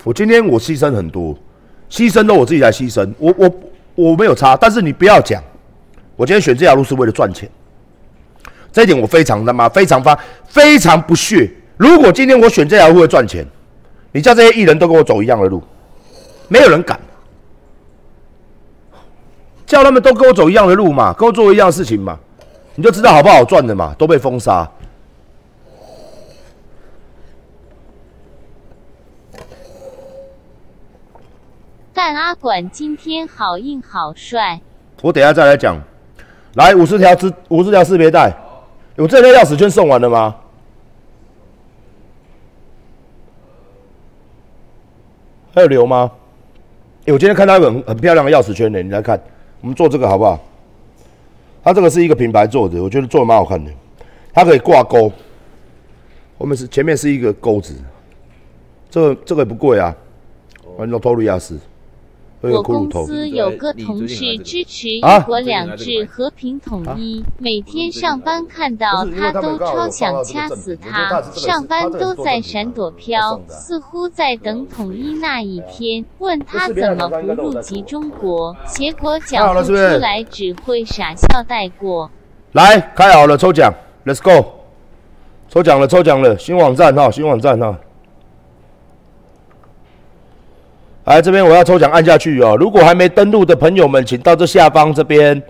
S3: 我今天我牺牲很多，牺牲都我自己来牺牲。我我我没有差，但是你不要讲，我今天选这条路是为了赚钱。这一点我非常他妈非常发非常不屑。如果今天我选这条路会赚钱，你叫这些艺人都跟我走一样的路，没有人敢。叫他们都跟我走一样的路嘛，跟我做一样的事情嘛，你就知道好不好赚的嘛，都被封杀。
S6: 但阿管今天好硬好帅。
S3: 我等下再来讲，来五十条之五十条识别带。有这边钥匙圈送完了吗？还有留吗？哎，我今天看到一本很漂亮的钥匙圈呢，你来看，我们做这个好不好？它这个是一个品牌做的，我觉得做的蛮好看的。它可以挂钩，后面是前面是一个钩子，这个这个也不贵啊。哦，
S2: 欢迎托鲁亚斯，
S6: 我公。司有个同事支持一
S2: 啊
S6: 国两制和平统一，每天上班看到他都超想掐死他，上班都在闪躲飘，似乎在等统一那一天。问他怎么不入籍中国，结果讲不出来，只会傻笑带过。
S2: 来，开好了，抽奖，Let's go，抽奖了，抽奖了，新网站哈，新网站哈。来这边我要抽奖按下去哦。如果还没登录的朋友们，请到这下方这边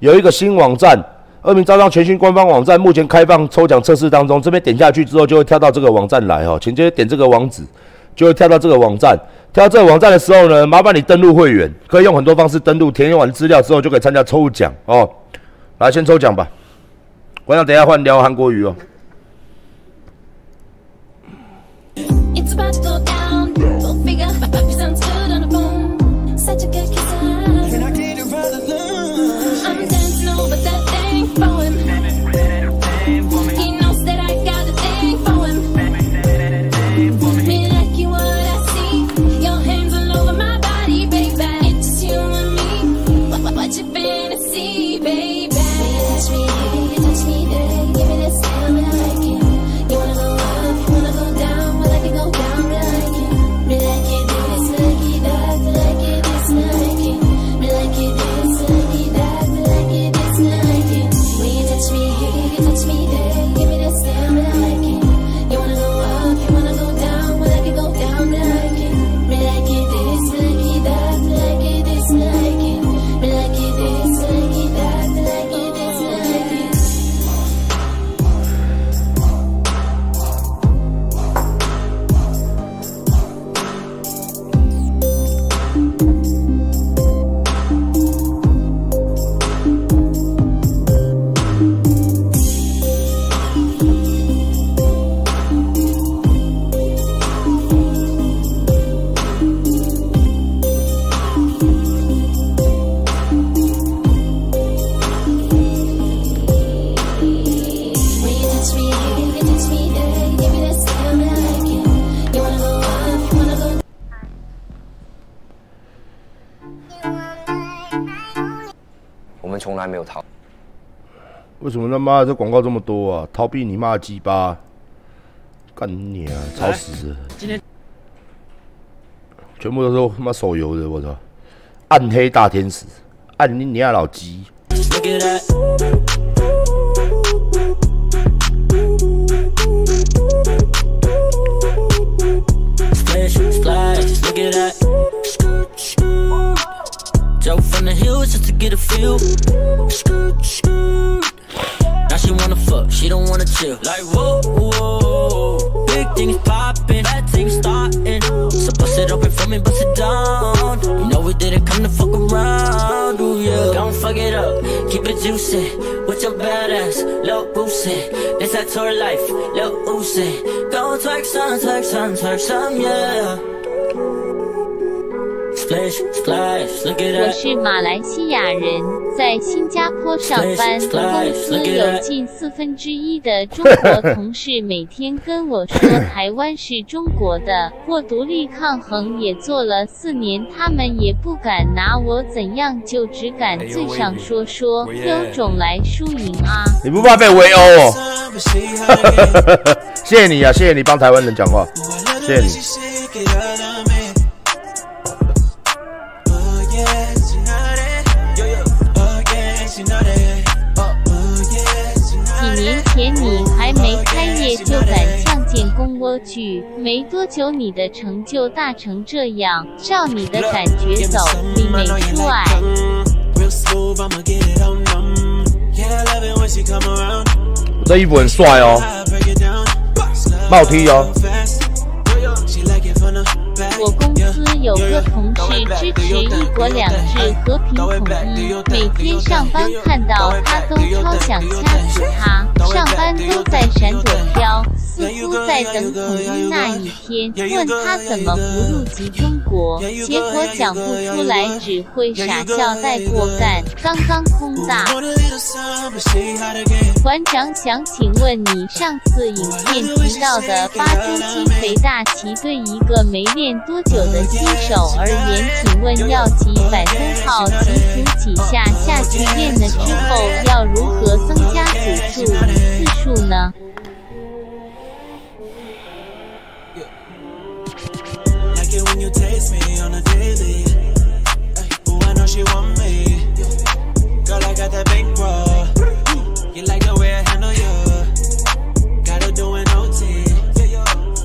S2: 有一个新网站，二名招商全新官方网站，目前开放抽奖测试当中。这边点下去之后，就会跳到这个网站来哦，请直接点这个网址，就会跳到这个网站。跳到这个网站的时候呢，麻烦你登录会员，可以用很多方式登录，填完资料之后就可以参加抽奖哦。来，先抽奖吧。我想等下换聊韩国语哦。为什么他妈的这广告这么多啊？逃避你妈的鸡巴！干你啊！吵死了！
S7: 今天
S2: 全部都是他妈手游的，我操！暗黑大天使，暗你你啊老鸡.
S8: Drove from the hills just to get a feel. Now she wanna fuck, she don't wanna chill. Like whoa, whoa. Big things poppin', bad things starting. So bust it open for me, bust it down. You know we didn't come to fuck around, ooh yeah. Don't fuck it up, keep it juicy. With your badass, lil' boosie. This that tour life, lil' Uzi. Go twerk some, twerk some, twerk some, yeah.
S6: 我
S8: that.
S6: 是马来西亚人，在新加坡上班，公司有近四分之一的中国同事每天跟我说台湾是中国的，我独立抗衡也做了四年，他们也不敢拿我怎样，就只敢嘴上说说，有种来输赢啊！
S2: 你不怕被围殴哦？谢谢你啊，谢谢你帮台湾人讲话，谢谢你。
S6: 我去，没多久你的成就大成这样，照你的感觉走，你没出。
S9: 我
S2: 这衣服很帅哦，帽踢哦。
S6: 我公司有个同事支持一国两制和平统一，每天上班看到他都超想掐死他，上班都在闪躲飘。似乎在等统一那一天，问他怎么不入籍中国，结果讲不出来，只会傻笑带过干，刚刚空大。馆长想请问你上次影片提到的八周期肥大期对一个没练多久的新手而言，请问要几百分号几组几下下去练了之后，要如何增加组数与次数呢？
S9: Like it when you taste me on a daily. Ay, Ooh, I know she want me. Girl, I got that bankroll. You like the way I handle you. Got her doing OT.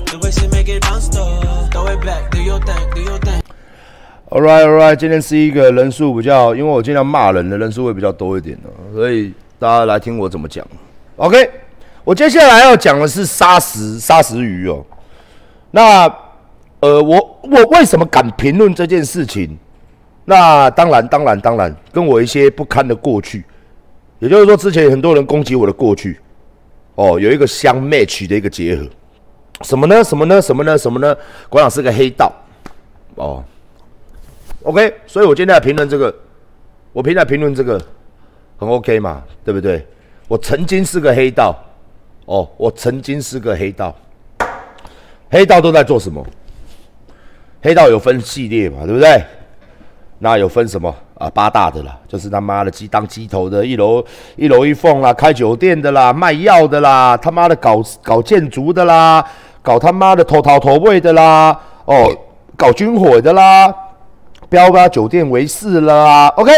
S9: The way she make it bounce though. Throw it back, do your thing, do your thing.
S3: All right, all right，今天是一个人数比较，因为我尽量骂人的人数会比较多一点的，所以大家来听我怎么讲。OK，我接下来要讲的是砂石砂石鱼哦。那 呃，我我为什么敢评论这件事情？那当然，当然，当然，跟我一些不堪的过去，也就是说，之前很多人攻击我的过去，哦，有一个相 match 的一个结合。什么呢？什么呢？什么呢？什么呢？馆长是个黑道，哦。OK，所以我今天来评论这个，我平常评论这个很 OK 嘛，对不对？我曾经是个黑道，哦，我曾经是个黑道，黑道都在做什么？黑道有分系列嘛，对不对？那有分什么啊？八大的啦，就是他妈的鸡当鸡头的，一楼一楼一凤啦，开酒店的啦，卖药的啦，他妈的搞搞建筑的啦，搞他妈的头头头位的啦，哦，搞军火的啦。标吧酒店为事了啊，OK。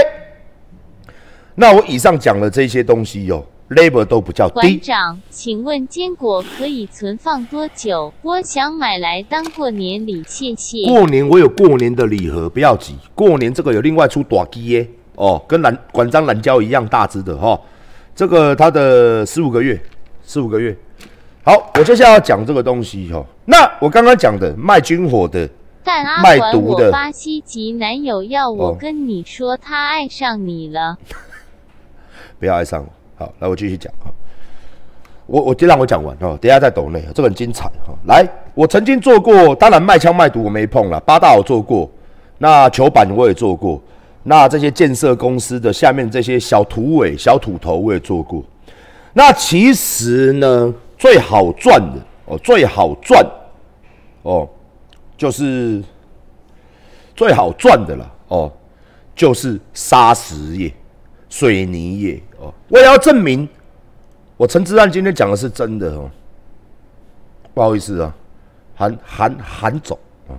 S3: 那我以上讲的这些东西哟、labor 都比较
S6: 馆
S3: 低。
S6: 长，请问坚果可以存放多久？我想买来当过年礼，谢谢。
S3: 过年我有过年的礼盒，不要急。过年这个有另外出短机耶，哦，跟蓝馆长蓝胶一样大只的哈、哦。这个它的十五个月，十五个月。好，我接下来要讲这个东西哈、哦。那我刚刚讲的卖军火的，
S6: 但阿
S3: 卖
S6: 管
S3: 毒的
S6: 我巴西籍男友要我
S3: 哦
S6: 跟你说，他爱上你了。
S3: 不要爱上我。好，来我继续讲啊。我我先让我讲完哦，等下再抖内，这个很精彩哈。来，我曾经做过，当然卖枪卖毒我没碰了，八大我做过，那球板我也做过，那这些建设公司的下面这些小土尾、小土头我也做过。那其实呢，最好赚的哦，最好赚哦，就是最好赚的了哦，就是砂石业、水泥业我也要证明，我陈志安今天讲的是真的哦。不好意思啊，韩韩韩总啊，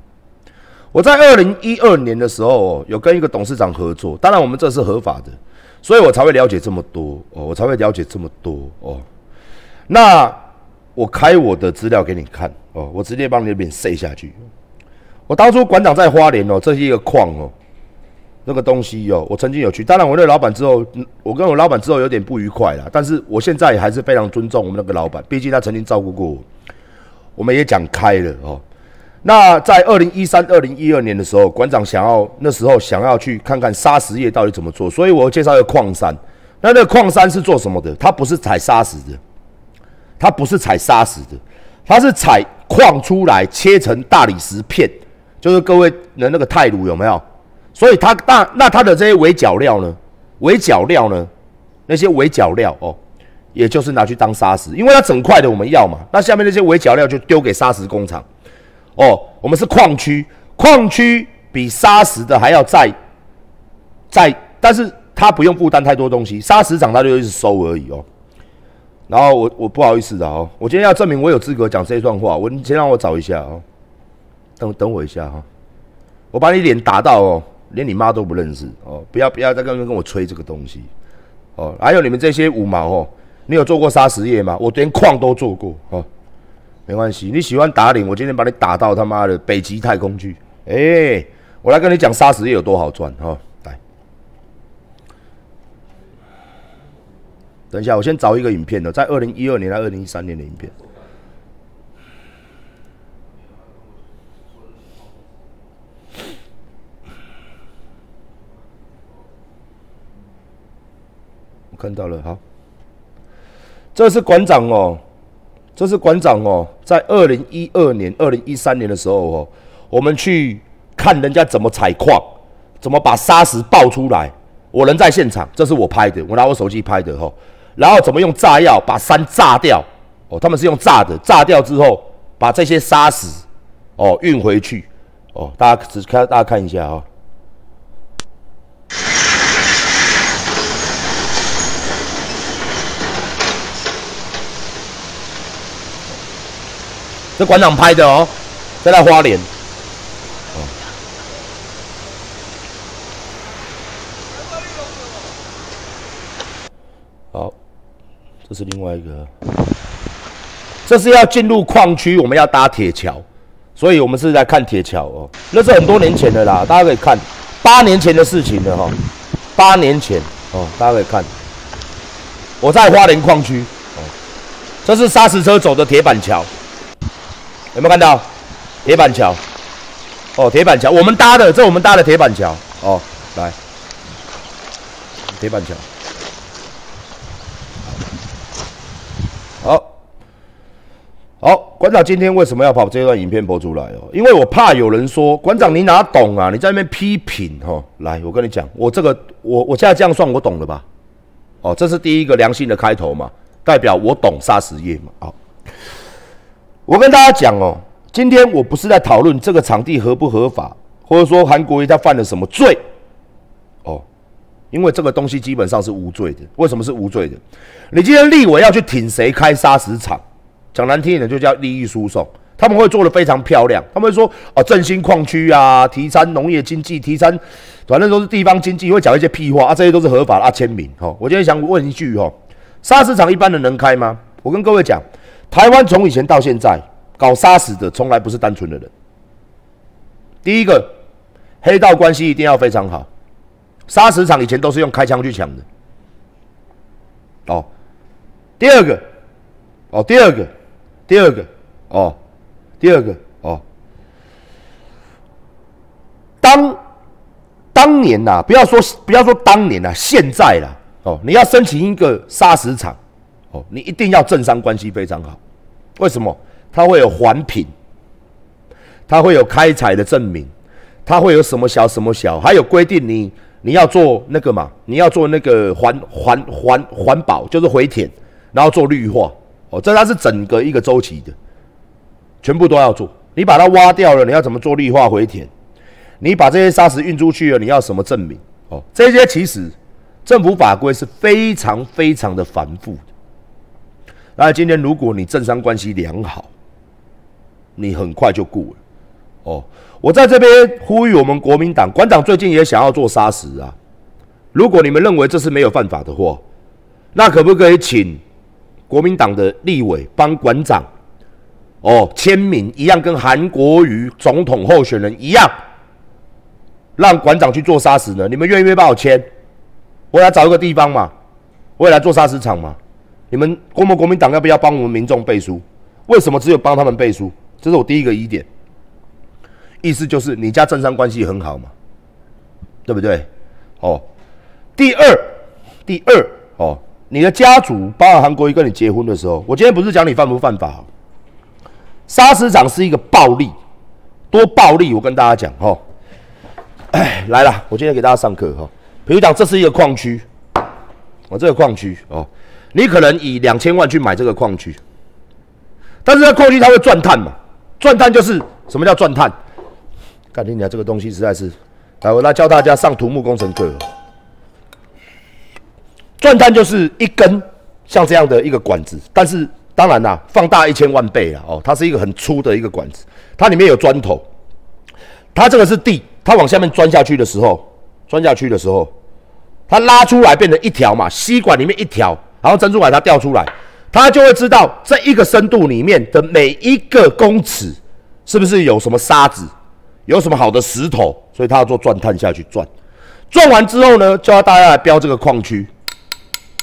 S3: 我在二零一二年的时候哦，有跟一个董事长合作，当然我们这是合法的，所以我才会了解这么多哦，我才会了解这么多哦。那我开我的资料给你看哦，我直接帮你那边塞下去。我当初馆长在花莲哦，这是一个矿哦，那个东西哦，我曾经有去。当然，我那老板之后，我跟我老板之后有点不愉快啦。但是我现在还是非常尊重我们那个老板，毕竟他曾经照顾过我。我们也讲开了哦。那在二零一三、二零一二年的时候，馆长想要那时候想要去看看砂石业到底怎么做，所以我介绍一个矿山。那那个矿山是做什么的？它不是采砂石的，它不是采砂石的，它是采矿出来切成大理石片，就是各位的那个泰鲁有没有？所以它那那它的这些围角料呢？围角料呢？那些围角料哦，也就是拿去当砂石，因为它整块的我们要嘛，那下面那些围角料就丢给砂石工厂。哦，我们是矿区，矿区比砂石的还要再再，但是它不用负担太多东西，砂石厂它就一直收而已哦。然后我我不好意思的哦，我今天要证明我有资格讲这一段话，我你先让我找一下哦，等等我一下哈、我把你脸打到哦，连你妈都不认识哦，不要不要再跟跟我吹这个东西哦，还有你们这些五毛哦，你有做过砂石业吗？我连矿都做过哦。没关系，你喜欢打脸，我今天把你打到他妈的北极太空去。哎、我来跟你讲砂石业有多好赚哈、哦。来，等一下，我先找一个影片呢，在二零一二年到二零一三年的影片。看到了，好，这是馆长哦。这是馆长哦，在二零一二年、二零一三年的时候哦，我们去看人家怎么采矿，怎么把砂石爆出来。我人在现场，这是我拍的，我拿我手机拍的哈。然后怎么用炸药把山炸掉？哦，他们是用炸的，炸掉之后把这些砂石哦运回去。哦，大家只看大家看一下啊。这馆长拍的哦，在那花莲。好，这是另外一个，这是要进入矿区，我们要搭铁桥，所以我们是在看铁桥哦。那是很多年前的啦，大家可以看，八年前的事情了哈，八年前哦，大家可以看，我在花莲矿区哦，这是砂石车走的铁板桥。有没有看到铁板桥？哦，铁板桥，我们搭的，这我们搭的铁板桥。哦，来，铁板桥。好，好，馆长今天为什么要把这段影片播出来哦？因为我怕有人说，馆长你哪懂啊？你在那边批评哈？来，我跟你讲，我这个，我我现在这样算，我懂了吧？哦，这是第一个良性的开头嘛，代表我懂砂石业嘛？好。我跟大家讲哦，今天我不是在讨论这个场地合不合法，或者说韩国瑜他犯了什么罪哦，因为这个东西基本上是无罪的。为什么是无罪的？你今天立委要去挺谁开砂石场，讲难听一点就叫利益输送，他们会做的非常漂亮，他们会说哦振兴矿区啊，提倡农业经济，提倡反正都是地方经济，会讲一些屁话啊，这些都是合法的啊，签名哦。我今天想问一句哦，砂石场一般人能开吗？我跟各位讲。台湾从以前到现在搞沙石的，从来不是单纯的人。第一个，黑道关系一定要非常好。沙石场以前都是用开枪去抢的。哦，第二个，哦，第二个，第二个，哦，第二个，哦，当当年呐，不要说不要说当年呐，现在啦，哦，你要申请一个砂石场。你一定要政商关系非常好，为什么？它会有环评，它会有开采的证明，它会有什么小什么小，还有规定你你要做那个嘛，你要做那个环环环环保，就是回填，然后做绿化，哦，这它是整个一个周期的，全部都要做。你把它挖掉了，你要怎么做绿化回填？你把这些砂石运出去了，你要什么证明？哦，这些其实政府法规是非常非常的繁复的。那今天如果你政商关系良好，你很快就过了。哦，我在这边呼吁我们国民党馆长最近也想要做砂石啊。如果你们认为这是没有犯法的话，那可不可以请国民党的立委帮馆长哦签名，一样跟韩国瑜总统候选人一样，让馆长去做砂石呢？你们愿意不愿意帮我签？我来找一个地方嘛，我也来做砂石厂嘛。你们国民国民党要不要帮我们民众背书？为什么只有帮他们背书？这是我第一个疑点。意思就是你家政商关系很好嘛，对不对？哦，第二，第二哦，你的家族包括韩国瑜跟你结婚的时候，我今天不是讲你犯不犯法，沙石长是一个暴力，多暴力！我跟大家讲哈，哎，来了，我今天给大家上课哈。比如讲，这是一个矿区，我这个矿区哦。你可能以两千万去买这个矿区，但是在矿区它会钻探嘛？钻探就是什么叫钻探？干你娘！这个东西实在是，来我来教大家上土木工程课。钻探就是一根像这样的一个管子，但是当然啦，放大一千万倍啊！哦，它是一个很粗的一个管子，它里面有砖头，它这个是地，它往下面钻下去的时候，钻下去的时候，它拉出来变成一条嘛，吸管里面一条。然后珍珠把它调出来，他就会知道这一个深度里面的每一个公尺是不是有什么沙子，有什么好的石头，所以他要做钻探下去钻。钻完之后呢，就要大家来标这个矿区。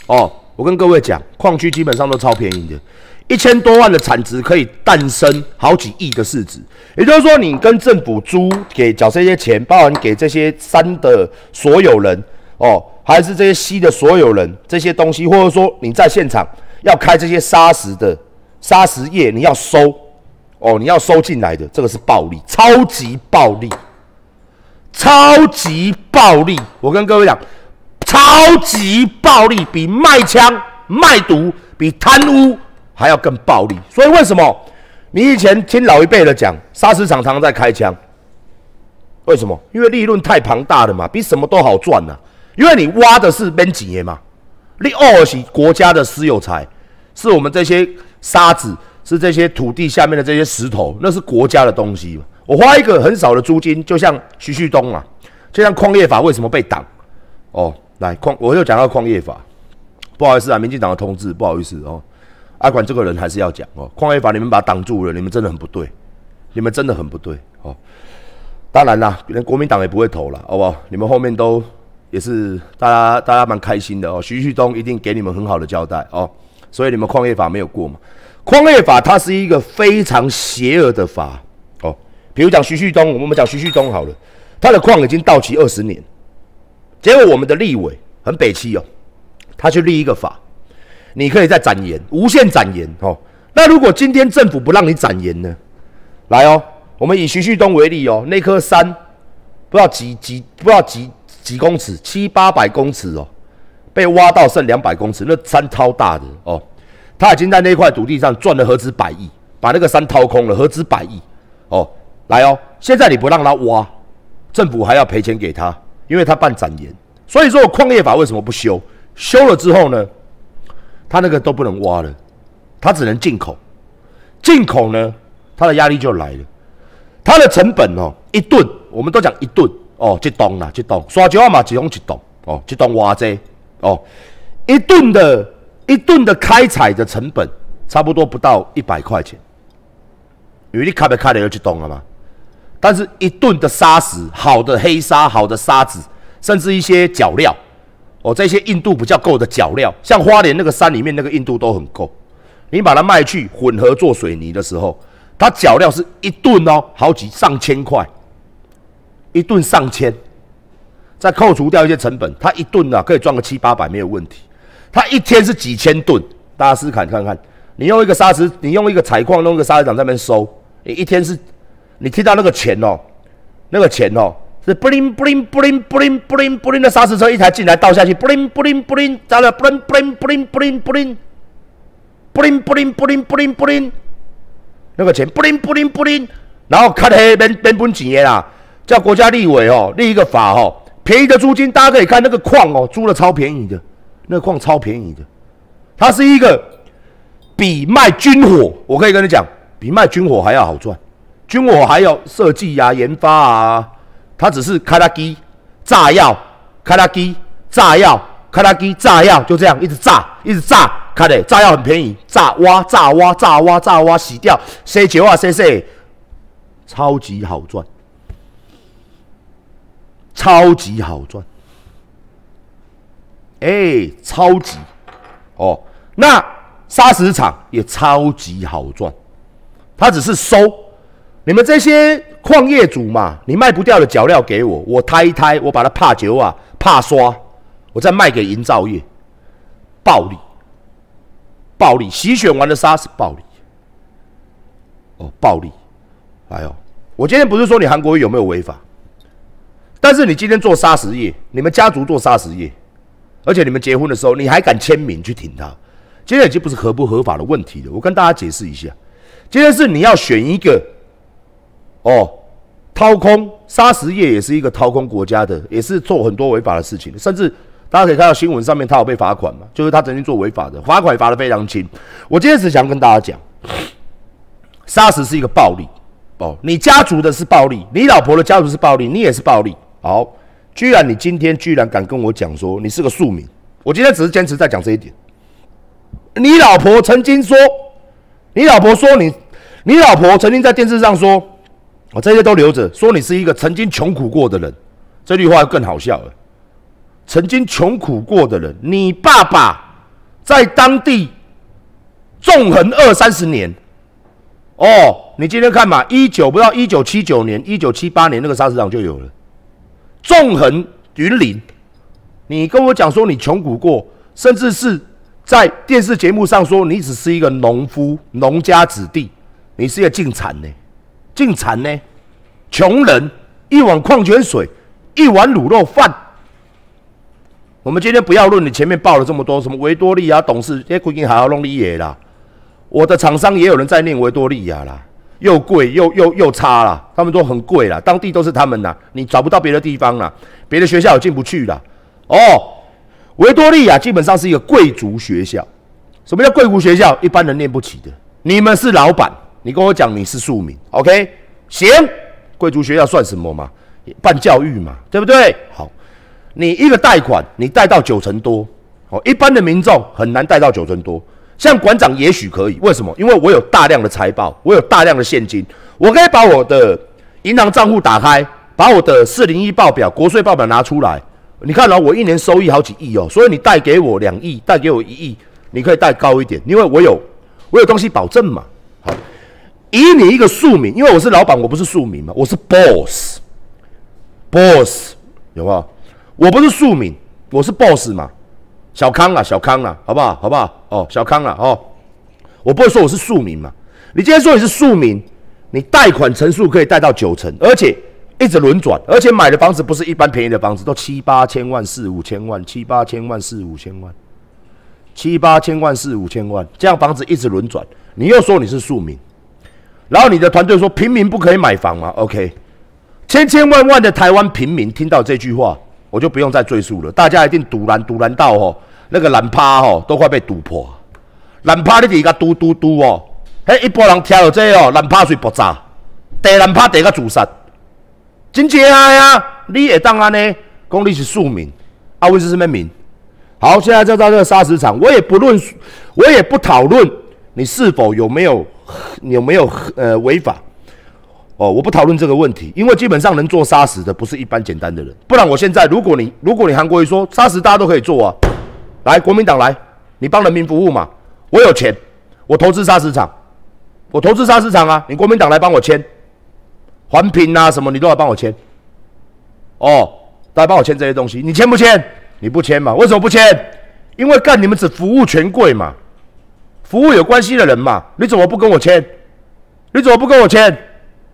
S3: 哦，我跟各位讲，矿区基本上都超便宜的，一千多万的产值可以诞生好几亿的市值。也就是说，你跟政府租给缴这些钱，包含给这些山的所有人，哦。还是这些吸的所有人这些东西，或者说你在现场要开这些砂石的砂石业你要收哦，你要收进来的，这个是暴利，超级暴利，超级暴利。我跟各位讲，超级暴利，比卖枪、卖毒、比贪污还要更暴利。所以为什么你以前听老一辈的讲，砂石厂常常在开枪？为什么？因为利润太庞大了嘛，比什么都好赚呐、因为你挖的是边几年嘛，你二是国家的私有财，是我们这些沙子，是这些土地下面的这些石头，那是国家的东西嘛。我花一个很少的租金，就像徐旭东啊，就像矿业法为什么被挡？哦，来矿，我又讲到矿业法，不好意思啊，民进党的同志，不好意思哦，阿管这个人还是要讲哦，矿业法你们把它挡住了，你们真的很不对，你们真的很不对哦。当然啦，连国民党也不会投了，好不好？你们后面都也是大家大家蛮开心的哦。徐旭东一定给你们很好的交代哦，所以你们矿业法没有过嘛？矿业法它是一个非常邪恶的法哦。比如讲徐旭东，我们讲徐旭东好了，他的矿已经到期二十年，结果我们的立委很北气哦，他去立一个法，你可以再展延，无限展延哦。那如果今天政府不让你展延呢？来哦。我们以徐旭东为例哦，那颗山不知道几几不知道几几公尺，七八百公尺哦，被挖到剩两百公尺，那山超大的哦，他已经在那块土地上赚了何止百亿，把那个山掏空了，何止百亿哦，来哦，现在你不让他挖，政府还要赔钱给他，因为他办展延，所以说矿业法为什么不修？修了之后呢，他那个都不能挖了，他只能进口，进口呢，他的压力就来了。他的成本哦，一吨我们都讲一吨哦，一吨啦，一吨刷胶嘛，只用一吨哦，一吨挖这哦，一吨的一吨的开采的成本差不多不到一百块钱，因为你开没开的有一吨了嘛。但是一吨的砂石，好的黑沙、好的沙子，甚至一些脚料哦，这些硬度比较够的脚料，像花莲那个山里面那个硬度都很够，你把它卖去混合做水泥的时候。它脚料是一吨哦，好几上千块，一吨上千，再扣除掉一些成本，他一吨啊可以赚个七八百没有问题。他一天是几千吨，大家思考看看，你用一个砂石，你用一个采矿弄一个砂石厂在那边收，你一天是，你听到那个钱哦，那个钱哦，是布灵布灵布灵布灵布灵布灵的砂石车一台进来倒下去，布灵布灵布灵，咋了？布灵布灵布灵布灵布灵，布灵布灵布灵布灵布灵。那个钱不灵不灵不灵，然后看黑边边本钱的啦，叫国家立委哦立一个法哦，便宜的租金大家可以看那个矿哦，租的超便宜的，那个矿超便宜的，它是一个比卖军火，我可以跟你讲，比卖军火还要好赚，军火还要设计啊研发啊，它只是开拉机炸药，开拉机炸药，开拉机炸药，就这样一直炸一直炸。看嘞，炸药很便宜，炸挖、炸挖、炸挖、炸挖，洗掉，洗酒啊，洗洗，超级好赚，超级好赚，哎，超级。哦。那砂石厂也超级好赚，他只是收。你们这些矿业主嘛，你卖不掉的脚料给我，我胎一胎，我把它怕酒啊、怕刷，我再卖给营造业，暴利。暴利，洗选完的沙是暴利，哦，暴利，哎呦，我今天不是说你韩国有没有违法，但是你今天做砂石业，你们家族做砂石业，而且你们结婚的时候你还敢签名去挺他，今天已经不是合不合法的问题了。我跟大家解释一下，今天是你要选一个，哦，掏空砂石业也是一个掏空国家的，也是做很多违法的事情，甚至。大家可以看到新闻上面，他有被罚款嘛？就是他曾经做违法的，罚款罚的非常轻。我今天只想跟大家讲，砂石是一个暴利哦，你家族的是暴利，你老婆的家族是暴利，你也是暴利。好，居然你今天居然敢跟我讲说你是个庶民，我今天只是坚持在讲这一点。你老婆曾经说，你老婆说你，你老婆曾经在电视上说，我这些都留着，说你是一个曾经穷苦过的人，这句话更好笑了。曾经穷苦过的人，你爸爸在当地纵横二三十年，哦，你今天看嘛，一九不到一九七九年，一九七八年那个砂石场就有了，纵横云林。你跟我讲说你穷苦过，甚至是在电视节目上说你只是一个农夫、农家子弟，你是一个进产呢，进产呢，穷人一碗矿泉水，一碗卤肉饭。我们今天不要论你前面报了这么多什么维多利亚董事，这规定还要弄你野啦。我的厂商也有人在念维多利亚啦，又贵又又又差啦，他们都很贵啦，当地都是他们呐，你找不到别的地方啦，别的学校也进不去啦。哦，维多利亚基本上是一个贵族学校。什么叫贵族学校？一般人念不起的。你们是老板，你跟我讲你是庶民，OK？行，贵族学校算什么嘛？办教育嘛，对不对？好。你一个贷款，你贷到九成多，哦，一般的民众很难贷到九成多。像馆长也许可以，为什么？因为我有大量的财报，我有大量的现金，我可以把我的银行账户打开，把我的四零一报表、国税报表拿出来。你看，哦，我一年收益好几亿哦，所以你贷给我两亿，贷给我一亿，你可以贷高一点，因为我有我有东西保证嘛。好，以你一个庶民，因为我是老板，我不是庶民嘛，我是 boss，boss 有没有？我不是庶民，我是 boss 嘛，小康啊，小康啊，好不好？好不好？哦，小康啊，哦，我不会说我是庶民嘛。你今天说你是庶民，你贷款成数可以贷到九成，而且一直轮转，而且买的房子不是一般便宜的房子，都七八千万、四五千万、七八千万、四五千万、七八千万、四五千万，这样房子一直轮转，你又说你是庶民，然后你的团队说平民不可以买房吗？OK，千千万万的台湾平民听到这句话。我就不用再赘述了，大家一定堵拦堵拦到哦，那个蓝趴吼都快被堵破，蓝趴你底个嘟嘟嘟哦，嘿一波人听到这哦，蓝趴水爆炸，第蓝趴第个自杀，真正啊，你会当安呢？讲你是庶民，啊，为是什么民？好，现在就到这个砂石场，我也不论，我也不讨论你是否有没有有没有呃违法。哦，我不讨论这个问题，因为基本上能做沙石的不是一般简单的人，不然我现在如果你如果你韩国瑜说沙石大家都可以做啊，来国民党来，你帮人民服务嘛，我有钱，我投资沙石厂，我投资沙石厂啊，你国民党来帮我签，环评啊什么你都要帮我签，哦，大家帮我签这些东西，你签不签？你不签嘛？为什么不签？因为干你们只服务权贵嘛，服务有关系的人嘛，你怎么不跟我签？你怎么不跟我签？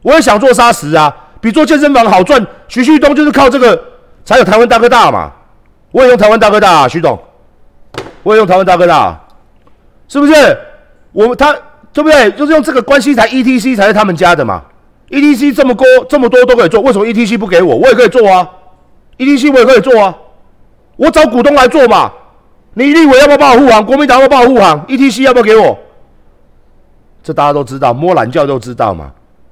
S3: 我也想做砂石啊，比做健身房好赚。徐旭东就是靠这个才有台湾大哥大嘛。我也用台湾大哥大，徐总，我也用台湾大哥大，是不是？我他对不对？就是用这个关系才 ETC 才是他们家的嘛。ETC 这么多这么多都可以做，为什么 ETC 不给我？我也可以做啊，ETC 我也可以做啊。我找股东来做嘛。你立委要不要帮我护航？国民党要不要帮我护航？ETC 要不要给我？这大家都知道，摸懒觉都知道嘛。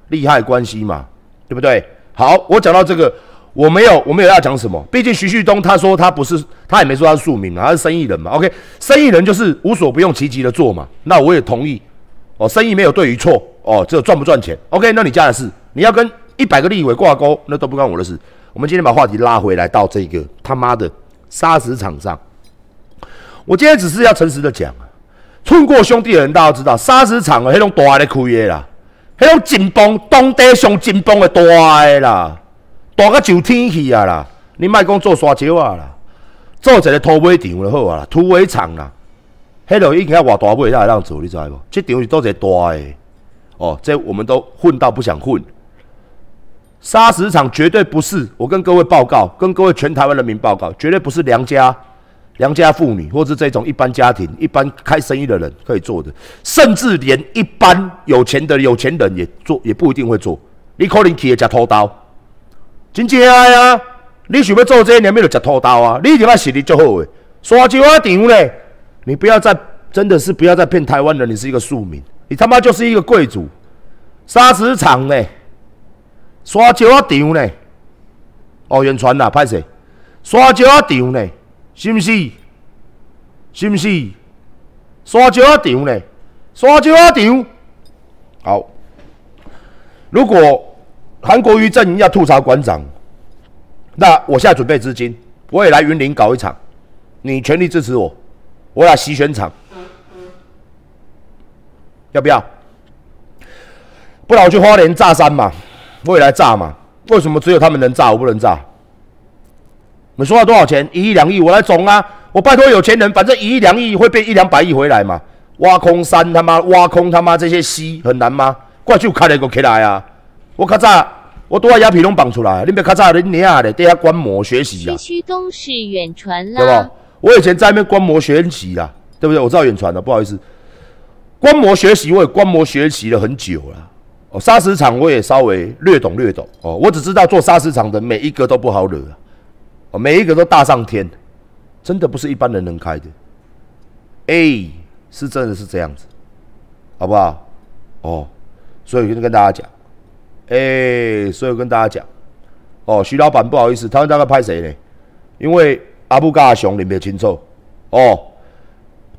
S3: 利害关系嘛，对不对？好，我讲到这个，我没有，我没有要讲什么。毕竟徐旭东他说他不是，他也没说他是庶民嘛，他是生意人嘛。OK，生意人就是无所不用其极的做嘛。那我也同意。哦，生意没有对与错，哦，只有赚不赚钱。OK，那你家的事，你要跟一百个立委挂钩，那都不关我的事。我们今天把话题拉回来到这个他妈的砂石场上。我今天只是要诚实的讲啊，村过兄弟的人大家知道，砂石场啊，那种大的开啦。迄种紧绷，当地上紧绷的大诶啦，大个就天气啊啦！你莫讲做沙石啊啦，做一个土尾场就好啊啦，土尾场啦，迄落已经要偌大尾才会当做，你知无？这场是做一个大诶哦，这我们都混到不想混。砂石场绝对不是，我跟各位报告，跟各位全台湾人民报告，绝对不是良家。良家妇女，或是这种一般家庭、一般开生意的人可以做的，甚至连一般有钱的有钱人也做，也不一定会做。你可能去食拖刀，真正啊！你想要做这，你没有食拖刀啊？你一定要实力就好诶。刷酒啊场嘞，你不要再真的是不要再骗台湾人，你是一个庶民，你他妈就是一个贵族。砂石场嘞，刷酒啊场嘞，哦，原传呐，拍谁？刷酒啊场嘞。是毋是？是毋是？沙石啊场呢？沙石啊场。好，如果韩国瑜阵营要吐槽馆长，那我现在准备资金，我也来云林搞一场，你全力支持我，我来洗选场，要不要？不然我去花莲炸山嘛，我也来炸嘛。为什么只有他们能炸，我不能炸？你说要多少钱？一亿两亿，我来总啊！我拜托有钱人，反正一亿两亿会变一两百亿回来嘛。挖空山他妈挖空他妈这些溪很难吗？怪就开了个起来啊！我卡早我都要鸦皮拢绑出来，你别卡早你娘的对下观摩学习啊
S6: 必，须东是远传啦
S3: 对
S6: 啦
S3: 吧。？我以前在那边观摩学习啦，对不对？我知道远传的，不好意思，观摩学习我也观摩学习了很久了。哦，砂石场我也稍微略懂略懂哦，我只知道做砂石场的每一个都不好惹啊，哦，每一个都大上天，真的不是一般人能开的。哎，是真的是这样子，好不好？哦，所以就跟大家讲，哎，所以跟大家讲，哦，徐老板不好意思，他们大概拍谁呢？因为阿布甲阿雄你袂清楚，哦，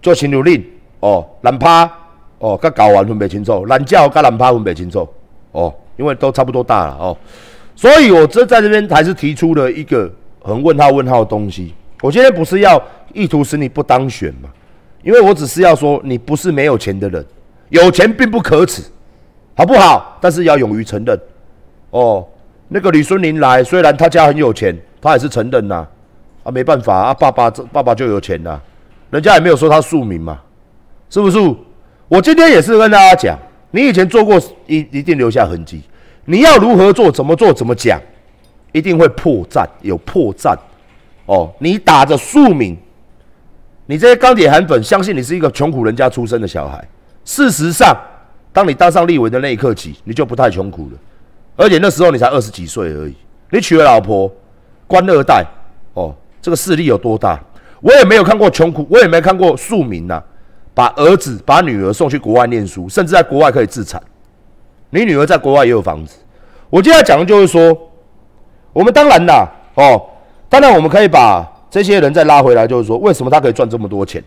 S3: 做禽流令，哦，蓝趴，哦，甲睾丸分袂清楚，蓝教甲蓝趴分袂清楚，哦，因为都差不多大了哦，所以我这在这边还是提出了一个很问号问号的东西。我今天不是要意图使你不当选嘛，因为我只是要说你不是没有钱的人，有钱并不可耻，好不好？但是要勇于承认。哦，那个李孙林来，虽然他家很有钱，他也是承认呐、啊，没办法啊，爸爸这爸爸就有钱呐、人家也没有说他庶民嘛，是不是？我今天也是跟大家讲，你以前做过，一一定留下痕迹。你要如何做，怎么做，怎么讲，一定会破绽，有破绽。哦，你打着庶民，你这些钢铁韩粉相信你是一个穷苦人家出身的小孩。事实上，当你当上立委的那一刻起，你就不太穷苦了。而且那时候你才二十几岁而已，你娶了老婆，官二代，哦，这个势力有多大？我也没有看过穷苦，我也没看过庶民呐、把儿子、把女儿送去国外念书，甚至在国外可以自产。你女儿在国外也有房子。我今天要讲的就是说，我们当然啦，哦，当然我们可以把这些人再拉回来，就是说，为什么他可以赚这么多钱？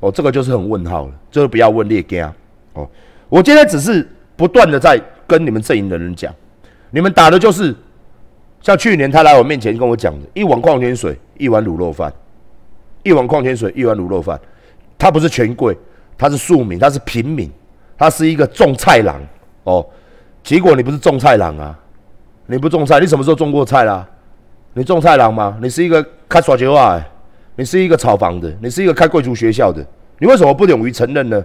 S3: 哦，这个就是很问号了，就是不要问列家哦。我今天只是不断的在跟你们阵营的人讲，你们打的就是像去年他来我面前跟我讲的，一碗矿泉水，一碗卤肉饭，一碗矿泉水，一碗卤肉饭。他不是权贵，他是庶民，他是平民，他是一个种菜郎哦。结果你不是种菜郎啊，你不种菜，你什么时候种过菜啦？你种菜郎吗？你是一个开耍球啊，你是一个炒房的，你是一个开贵族学校的，你为什么不勇于承认呢？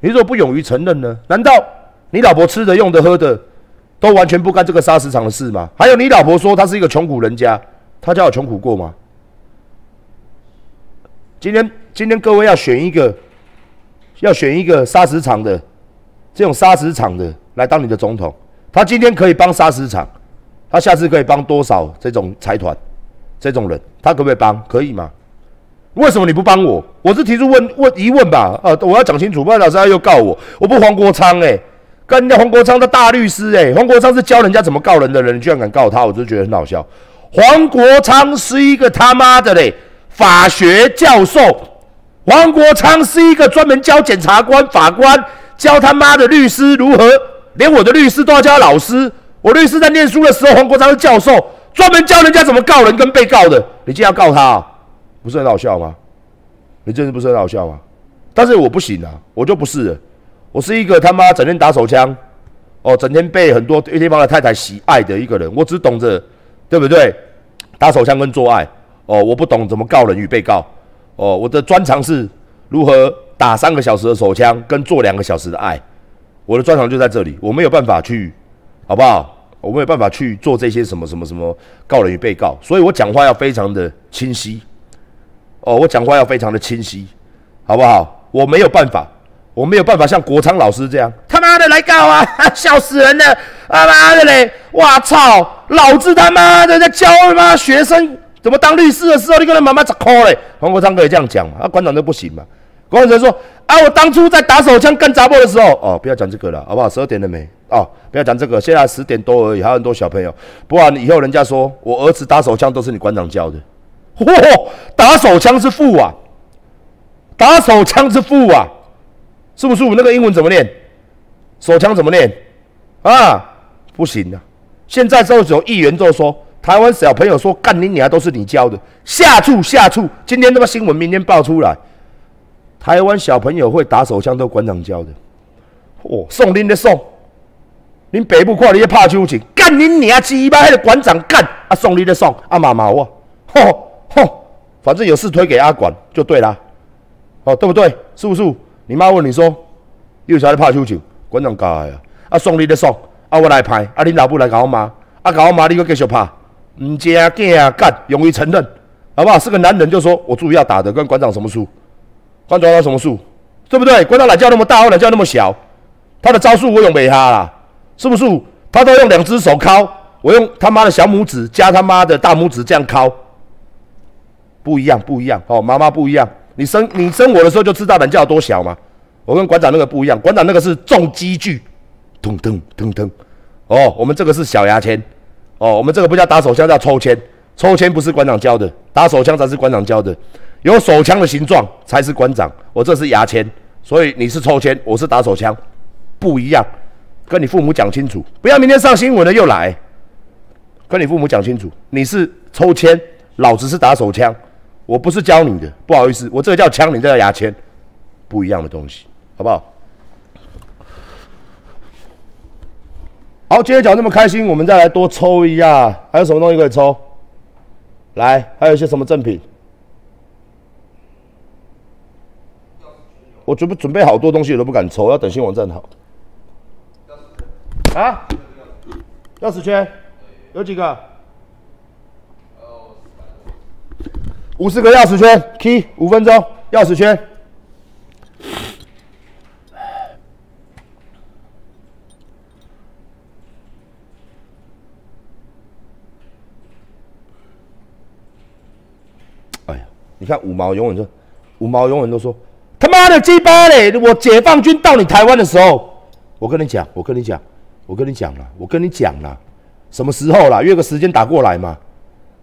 S3: 你为什么不勇于承认呢？难道你老婆吃的、用的、喝的都完全不干这个砂石场的事吗？还有你老婆说她是一个穷苦人家，她家有穷苦过吗？今天今天各位要选一个，要选一个砂石场的这种砂石场的来当你的总统，他今天可以帮砂石场，他下次可以帮多少这种财团这种人，他可不可以帮？可以吗？为什么你不帮我？我是提出问问疑问吧，呃，我要讲清楚，不然老师他又告我，我不黄国昌哎、跟人家黄国昌的大律师哎、黄国昌是教人家怎么告人的人，你居然敢告他，我就觉得很好笑。黄国昌是一个他妈的嘞法学教授，黄国昌是一个专门教检察官、法官、教他妈的律师如何，连我的律师都要叫他老师。我律师在念书的时候，黄国昌是教授，专门教人家怎么告人跟被告的。你竟然要告他、不是很好笑吗？你真的不是很好笑吗？但是我不行啊，我就不是，我是一个他妈整天打手枪，哦，整天被很多地方的太太喜爱的一个人。我只懂着，对不对？打手枪跟做爱，哦，我不懂怎么告人与被告，哦，我的专长是如何打三个小时的手枪跟做两个小时的爱，我的专长就在这里，我没有办法去，好不好？我没有办法去做这些什么什么什么告人与被告，所以我讲话要非常的清晰，哦，我讲话要非常的清晰，好不好？我没有办法，我没有办法像国昌老师这样，他妈的来告啊，笑死人了，他妈的嘞，我操，老子他妈的在教他妈学生怎么当律师的时候，你跟他妈妈咋哭嘞？黄国昌可以这样讲嘛？啊，馆长就不行嘛？馆长说啊，我当初在打手枪干杂货的时候，哦，不要讲这个了，好不好？十二点了没？哦，不要讲这个，现在十点多而已，还有很多小朋友，不然以后人家说我儿子打手枪都是你馆长教的，嚯、打手枪是父啊，打手枪是父啊，是不是？那个英文怎么念？手枪怎么念？啊，不行啊！现在之后有议员就说，台湾小朋友说干你娘都是你教的，下处下处，今天他妈新闻明天爆出来，台湾小朋友会打手枪都馆长教的，哦，送恁的送，恁北部看你咧拍手情，干你娘鸡巴，迄个馆长干啊送你的送啊妈妈我，吼吼，反正有事推给阿管就对啦，哦，对不对？是不是？你妈问你说，有啥在拍手球？馆长教的啊，啊送你的送，啊我来拍，啊恁老母来搞我妈，啊搞我妈你个继续拍，唔正经啊干，勇于承认，好不好？是个男人就说我注意要打的，跟馆长什么输？馆长他什么输？对不对？馆长懒觉那么大，我懒觉那么小，他的招数我用没他啦，是不是？他都用两只手敲，我用他妈的小拇指加他妈的大拇指这样敲，不一样，不一样哦，妈妈不一样。你生你生我的时候就知道懒觉有多小嘛。我跟馆长那个不一样，馆长那个是重机具，噔噔噔噔，哦，我们这个是小牙签，哦，我们这个不叫打手枪，叫抽签，抽签不是馆长教的，打手枪才是馆长教的，有手枪的形状才是馆长，我这是牙签，所以你是抽签，我是打手枪，不一样，跟你父母讲清楚，不要明天上新闻了又来，跟你父母讲清楚，你是抽签，老子是打手枪，我不是教你的，不好意思，我这个叫枪，你这叫牙签，不一样的东西。好不好？好，今天讲那么开心，我们再来多抽一下，还有什么东西可以抽？来，还有一些什么赠品？我准备准备好多东西，我都不敢抽，要等新网站好。啊？钥匙圈有几个？五十个钥匙圈，key 五分钟，钥匙圈。哎呀你看五毛永远说，五毛永远都说他妈的鸡巴嘞！我解放军到你台湾的时候，我跟你讲，我跟你讲，我跟你讲了，我跟你讲了，什么时候了？约个时间打过来嘛！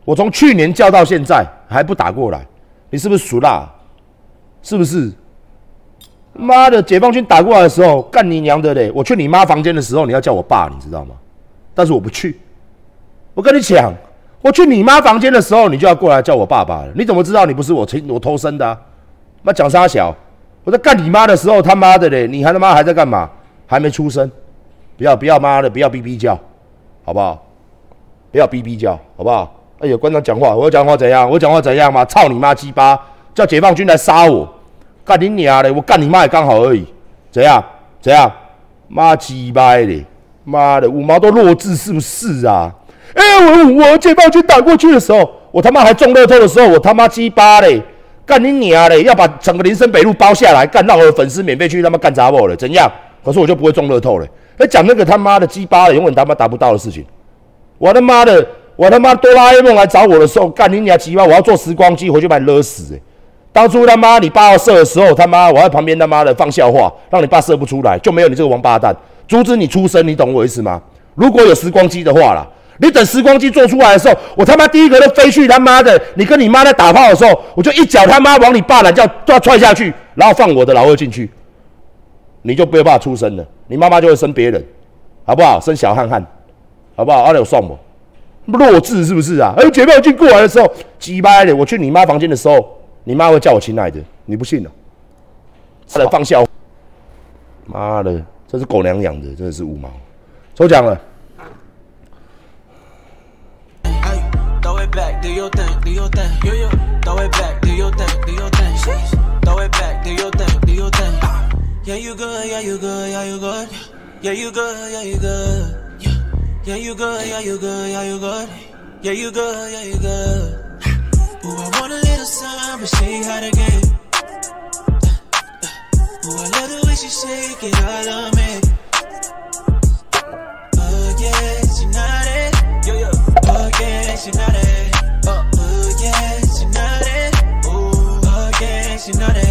S3: 我从去年叫到现在还不打过来，你是不是熟啦？是不是？妈的，解放军打过来的时候，干你娘的嘞！我去你妈房间的时候，你要叫我爸，你知道吗？但是我不去，我跟你讲。我去你妈房间的时候，你就要过来叫我爸爸了。你怎么知道你不是我亲我偷生的？妈讲啥小？我在干你妈的时候，他妈的嘞！你还他妈还在干嘛？还没出生？不要不要妈的，不要逼逼叫，好不好？不要逼逼叫，好不好？哎呀，馆长讲话，我讲话怎样？我讲话怎样嘛？操你妈鸡巴！叫解放军来杀我，干你娘的！我干你妈也刚好而已。怎样？怎样？妈鸡巴的！妈的，五毛都弱智是不是啊？哎，我我解放军打过去的时候，我他妈还中乐透的时候，我他妈鸡巴嘞，干你娘嘞！要把整个林森北路包下来，干让我的粉丝免费去他妈干杂我了，怎样？可是我就不会中乐透了。哎，讲那个他妈的鸡巴的，永远他妈达不到的事情。我他妈的，我他妈哆啦 A 梦来找我的时候，干你娘鸡巴！我要坐时光机回去把你勒死。哎，当初他妈你爸要射的时候，他妈我在旁边他妈的放笑话，让你爸射不出来，就没有你这个王八蛋阻止你出生，你懂我意思吗？如果有时光机的话啦。你等时光机做出来的时候，我他妈第一个都飞去他妈的！你跟你妈在打炮的时候，我就一脚他妈往你爸懒叫要踹下去，然后放我的老二进去，你就没有办法出生了，你妈妈就会生别人，好不好？生小汉汉，好不好？阿有送我，弱智是不是啊？哎，姐妹军过来的时候，鸡巴的，我去你妈房间的时候，你妈会叫我亲爱的，你不信呢？在放笑，妈的，这是狗娘养的，真的是五毛，抽奖了。Yo, yo. Throw it back, do your thing, do your thing. Throw it back, do your thing, do your thing. Yeah, you good, yeah, you good, yeah, you good. Yeah, you good, yeah, you good. Yeah, you good, yeah, you good, yeah, you good. Yeah, you good, yeah, you good. Ooh, I want a little something, but she how to get. Ooh, I love the way she shake it, I love me. Oh yeah, she not it. Oh yeah, she not it.
S10: Oh,
S2: you know that.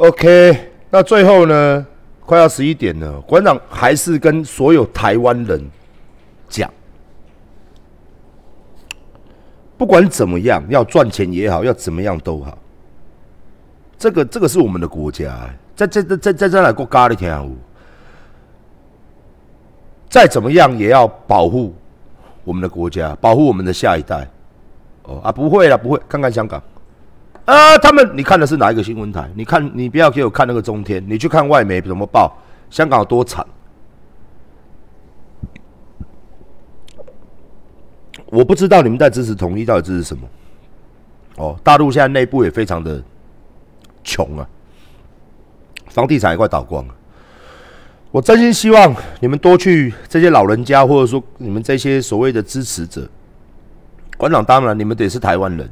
S3: OK，那最后呢，快要十一点了，馆长还是跟所有台湾人讲，不管怎么样，要赚钱也好，要怎么样都好，这个这个是我们的国家，在在在在在在哪国家里天有，再怎么样也要保护我们的国家，保护我们的下一代。哦啊，不会啦，不会，看看香港。啊，他们你看的是哪一个新闻台？你看，你不要给我看那个中天，你去看外媒怎么报，香港有多惨。我不知道你们在支持统一到底支持什么。哦，大陆现在内部也非常的穷啊，房地产也快倒光了。我真心希望你们多去这些老人家，或者说你们这些所谓的支持者，馆长，当然你们得是台湾人，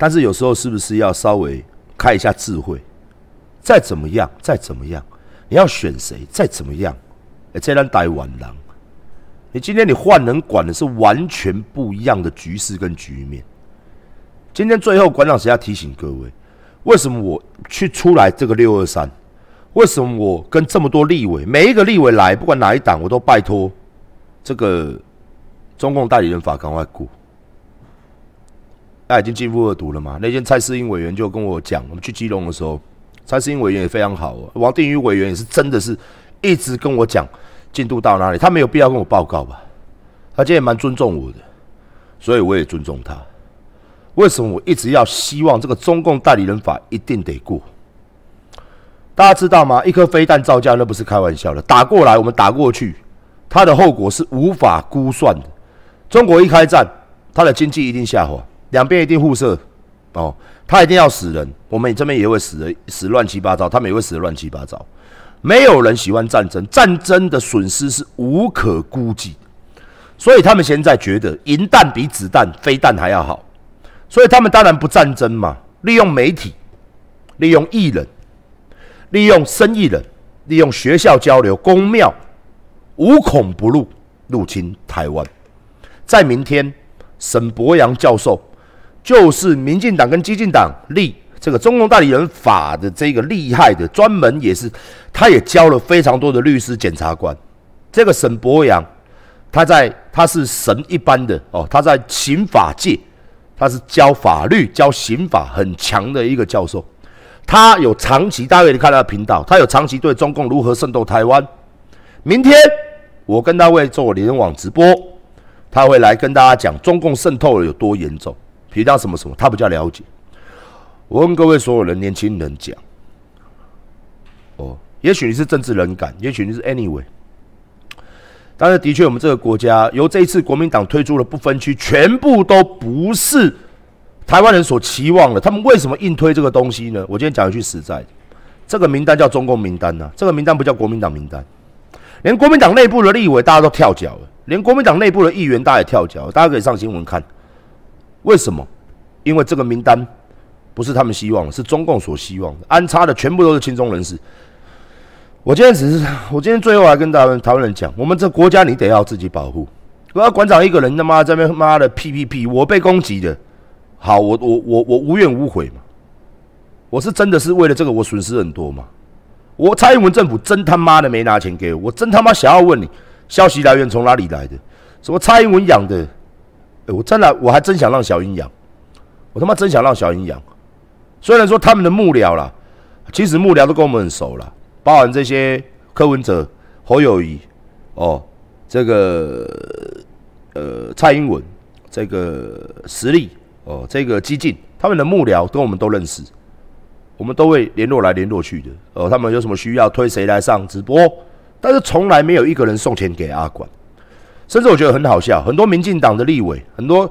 S3: 但是有时候是不是要稍微开一下智慧？再怎么样，再怎么样，你要选谁？再怎么样，哎，这让台湾人，你今天你换人管的是完全不一样的局势跟局面。今天最后，馆长只要提醒各位，为什么我去出来这个六二三？为什么我跟这么多立委，每一个立委来，不管哪一党，我都拜托这个中共代理人法赶快过。那已经进入二读了嘛？那天蔡世英委员就跟我讲，我们去基隆的时候，蔡世英委员也非常好哦。王定宇委员也是真的是一直跟我讲进度到哪里，他没有必要跟我报告吧？他今天蛮尊重我的，所以我也尊重他。为什么我一直要希望这个中共代理人法一定得过？大家知道吗？一颗飞弹造价那不是开玩笑的，打过来我们打过去，它的后果是无法估算的。中国一开战，它的经济一定下滑，两边一定互射，哦，他一定要死人，我们这边也会死的死乱七八糟，他们也会死的乱七八糟。没有人喜欢战争，战争的损失是无可估计，所以他们现在觉得银弹比子弹、飞弹还要好，所以他们当然不战争嘛，利用媒体，利用艺人。利用生意人，利用学校交流、公庙，无孔不入入侵台湾。在明天，沈博阳教授就是民进党跟激进党立这个中共代理人法的这个厉害的，专门也是，他也教了非常多的律师、检察官。这个沈博阳，他在他是神一般的哦，他在刑法界，他是教法律、教刑法很强的一个教授。他有长期，大家可以看他的频道，他有长期对中共如何渗透台湾。明天我跟他会做联网直播，他会来跟大家讲中共渗透了有多严重，提到什么什么，他比较了解。我跟各位所有人年轻人讲，哦，也许你是政治人感，也许你是 anyway，但是的确，我们这个国家由这一次国民党推出的不分区，全部都不是台湾人所期望的。他们为什么硬推这个东西呢？我今天讲一句实在的，这个名单叫中共名单呐，这个名单不叫国民党名单。连国民党内部的立委大家都跳脚了，连国民党内部的议员大家也跳脚，大家可以上新闻看。为什么？因为这个名单不是他们希望的，是中共所希望的，安插的全部都是亲中人士。我今天只是，我今天最后还跟台湾台湾人讲，我们这国家你得要自己保护。我要馆长一个人他妈在那边妈的屁屁屁，我被攻击的，好，我我我我无怨无悔嘛。我是真的是为了这个我损失很多嘛。我蔡英文政府真他妈的没拿钱给我，我真他妈想要问你，消息来源从哪里来的？什么蔡英文养的？我真的我还真想让小英养，我他妈真想让小英养。虽然说他们的幕僚啦，其实幕僚都跟我们很熟了，包含这些柯文哲、侯友谊，哦，这个呃蔡英文，这个实力，哦，这个激进，他们的幕僚跟我们都认识，我们都会联络来联络去的。哦，他们有什么需要推谁来上直播，但是从来没有一个人送钱给阿管。甚至我觉得很好笑，很多民进党的立委，很多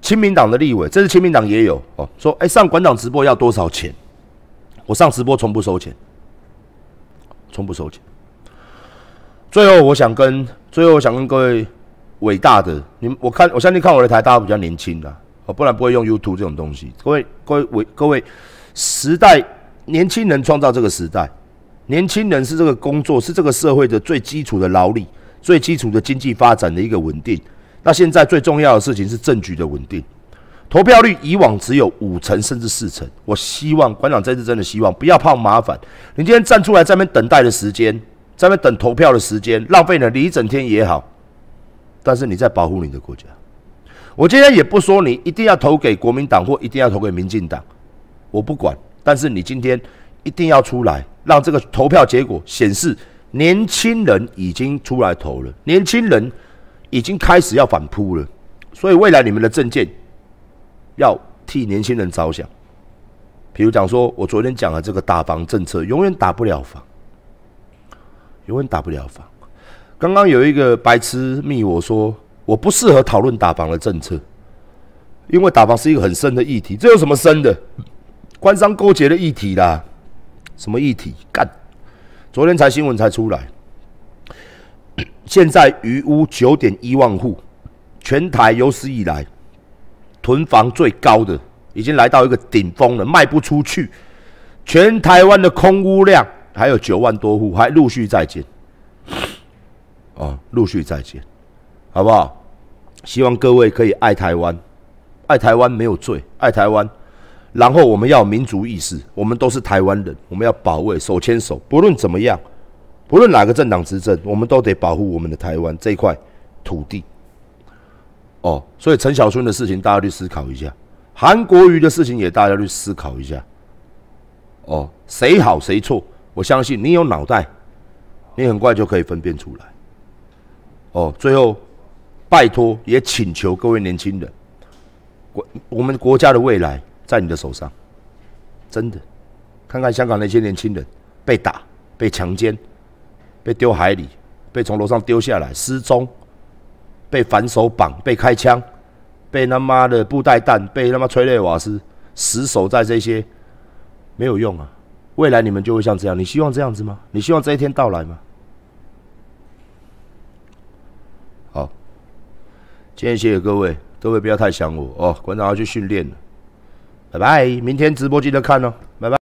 S3: 亲民党的立委，这是亲民党也有哦，说哎上馆长直播要多少钱？我上直播从不收钱，从不收钱。最后我想跟最后我想跟各位伟大的，你们我看我相信看我的台大家比较年轻的哦，不然不会用 YouTube 这种东西。各位各位伟各位时代年轻人创造这个时代，年轻人是这个工作是这个社会的最基础的劳力。最基础的经济发展的一个稳定，那现在最重要的事情是政局的稳定。投票率以往只有五成甚至四成，我希望馆长这次真的希望不要怕麻烦。你今天站出来在那边等待的时间，在那边等投票的时间，浪费了你一整天也好，但是你在保护你的国家。我今天也不说你一定要投给国民党或一定要投给民进党，我不管。但是你今天一定要出来，让这个投票结果显示。年轻人已经出来投了，年轻人已经开始要反扑了，所以未来你们的政见要替年轻人着想。比如讲说，我昨天讲的这个打房政策，永远打不了房，永远打不了房。刚刚有一个白痴密我说，我不适合讨论打房的政策，因为打房是一个很深的议题。这有什么深的？官商勾结的议题啦，什么议题？干！昨天才新闻才出来，现在余屋九点一万户，全台有史以来囤房最高的，已经来到一个顶峰了，卖不出去。全台湾的空屋量还有九万多户，还陆续在建。哦，陆续在建，好不好？希望各位可以爱台湾，爱台湾没有罪，爱台湾。然后我们要民族意识，我们都是台湾人，我们要保卫，手牵手，不论怎么样，不论哪个政党执政，我们都得保护我们的台湾这块土地。哦，所以陈小春的事情大家去思考一下，韩国瑜的事情也大家去思考一下。哦，谁好谁错，我相信你有脑袋，你很快就可以分辨出来。哦，最后拜托也请求各位年轻人，国我们国家的未来。在你的手上，真的，看看香港那些年轻人被打、被强奸、被丢海里、被从楼上丢下来、失踪、被反手绑、被开枪、被他妈的布袋弹、被他妈催泪瓦斯，死守在这些，没有用啊！未来你们就会像这样，你希望这样子吗？你希望这一天到来吗？好，今天谢谢各位，各位不要太想我哦，馆长要去训练了。拜拜，明天直播记得看哦，拜拜。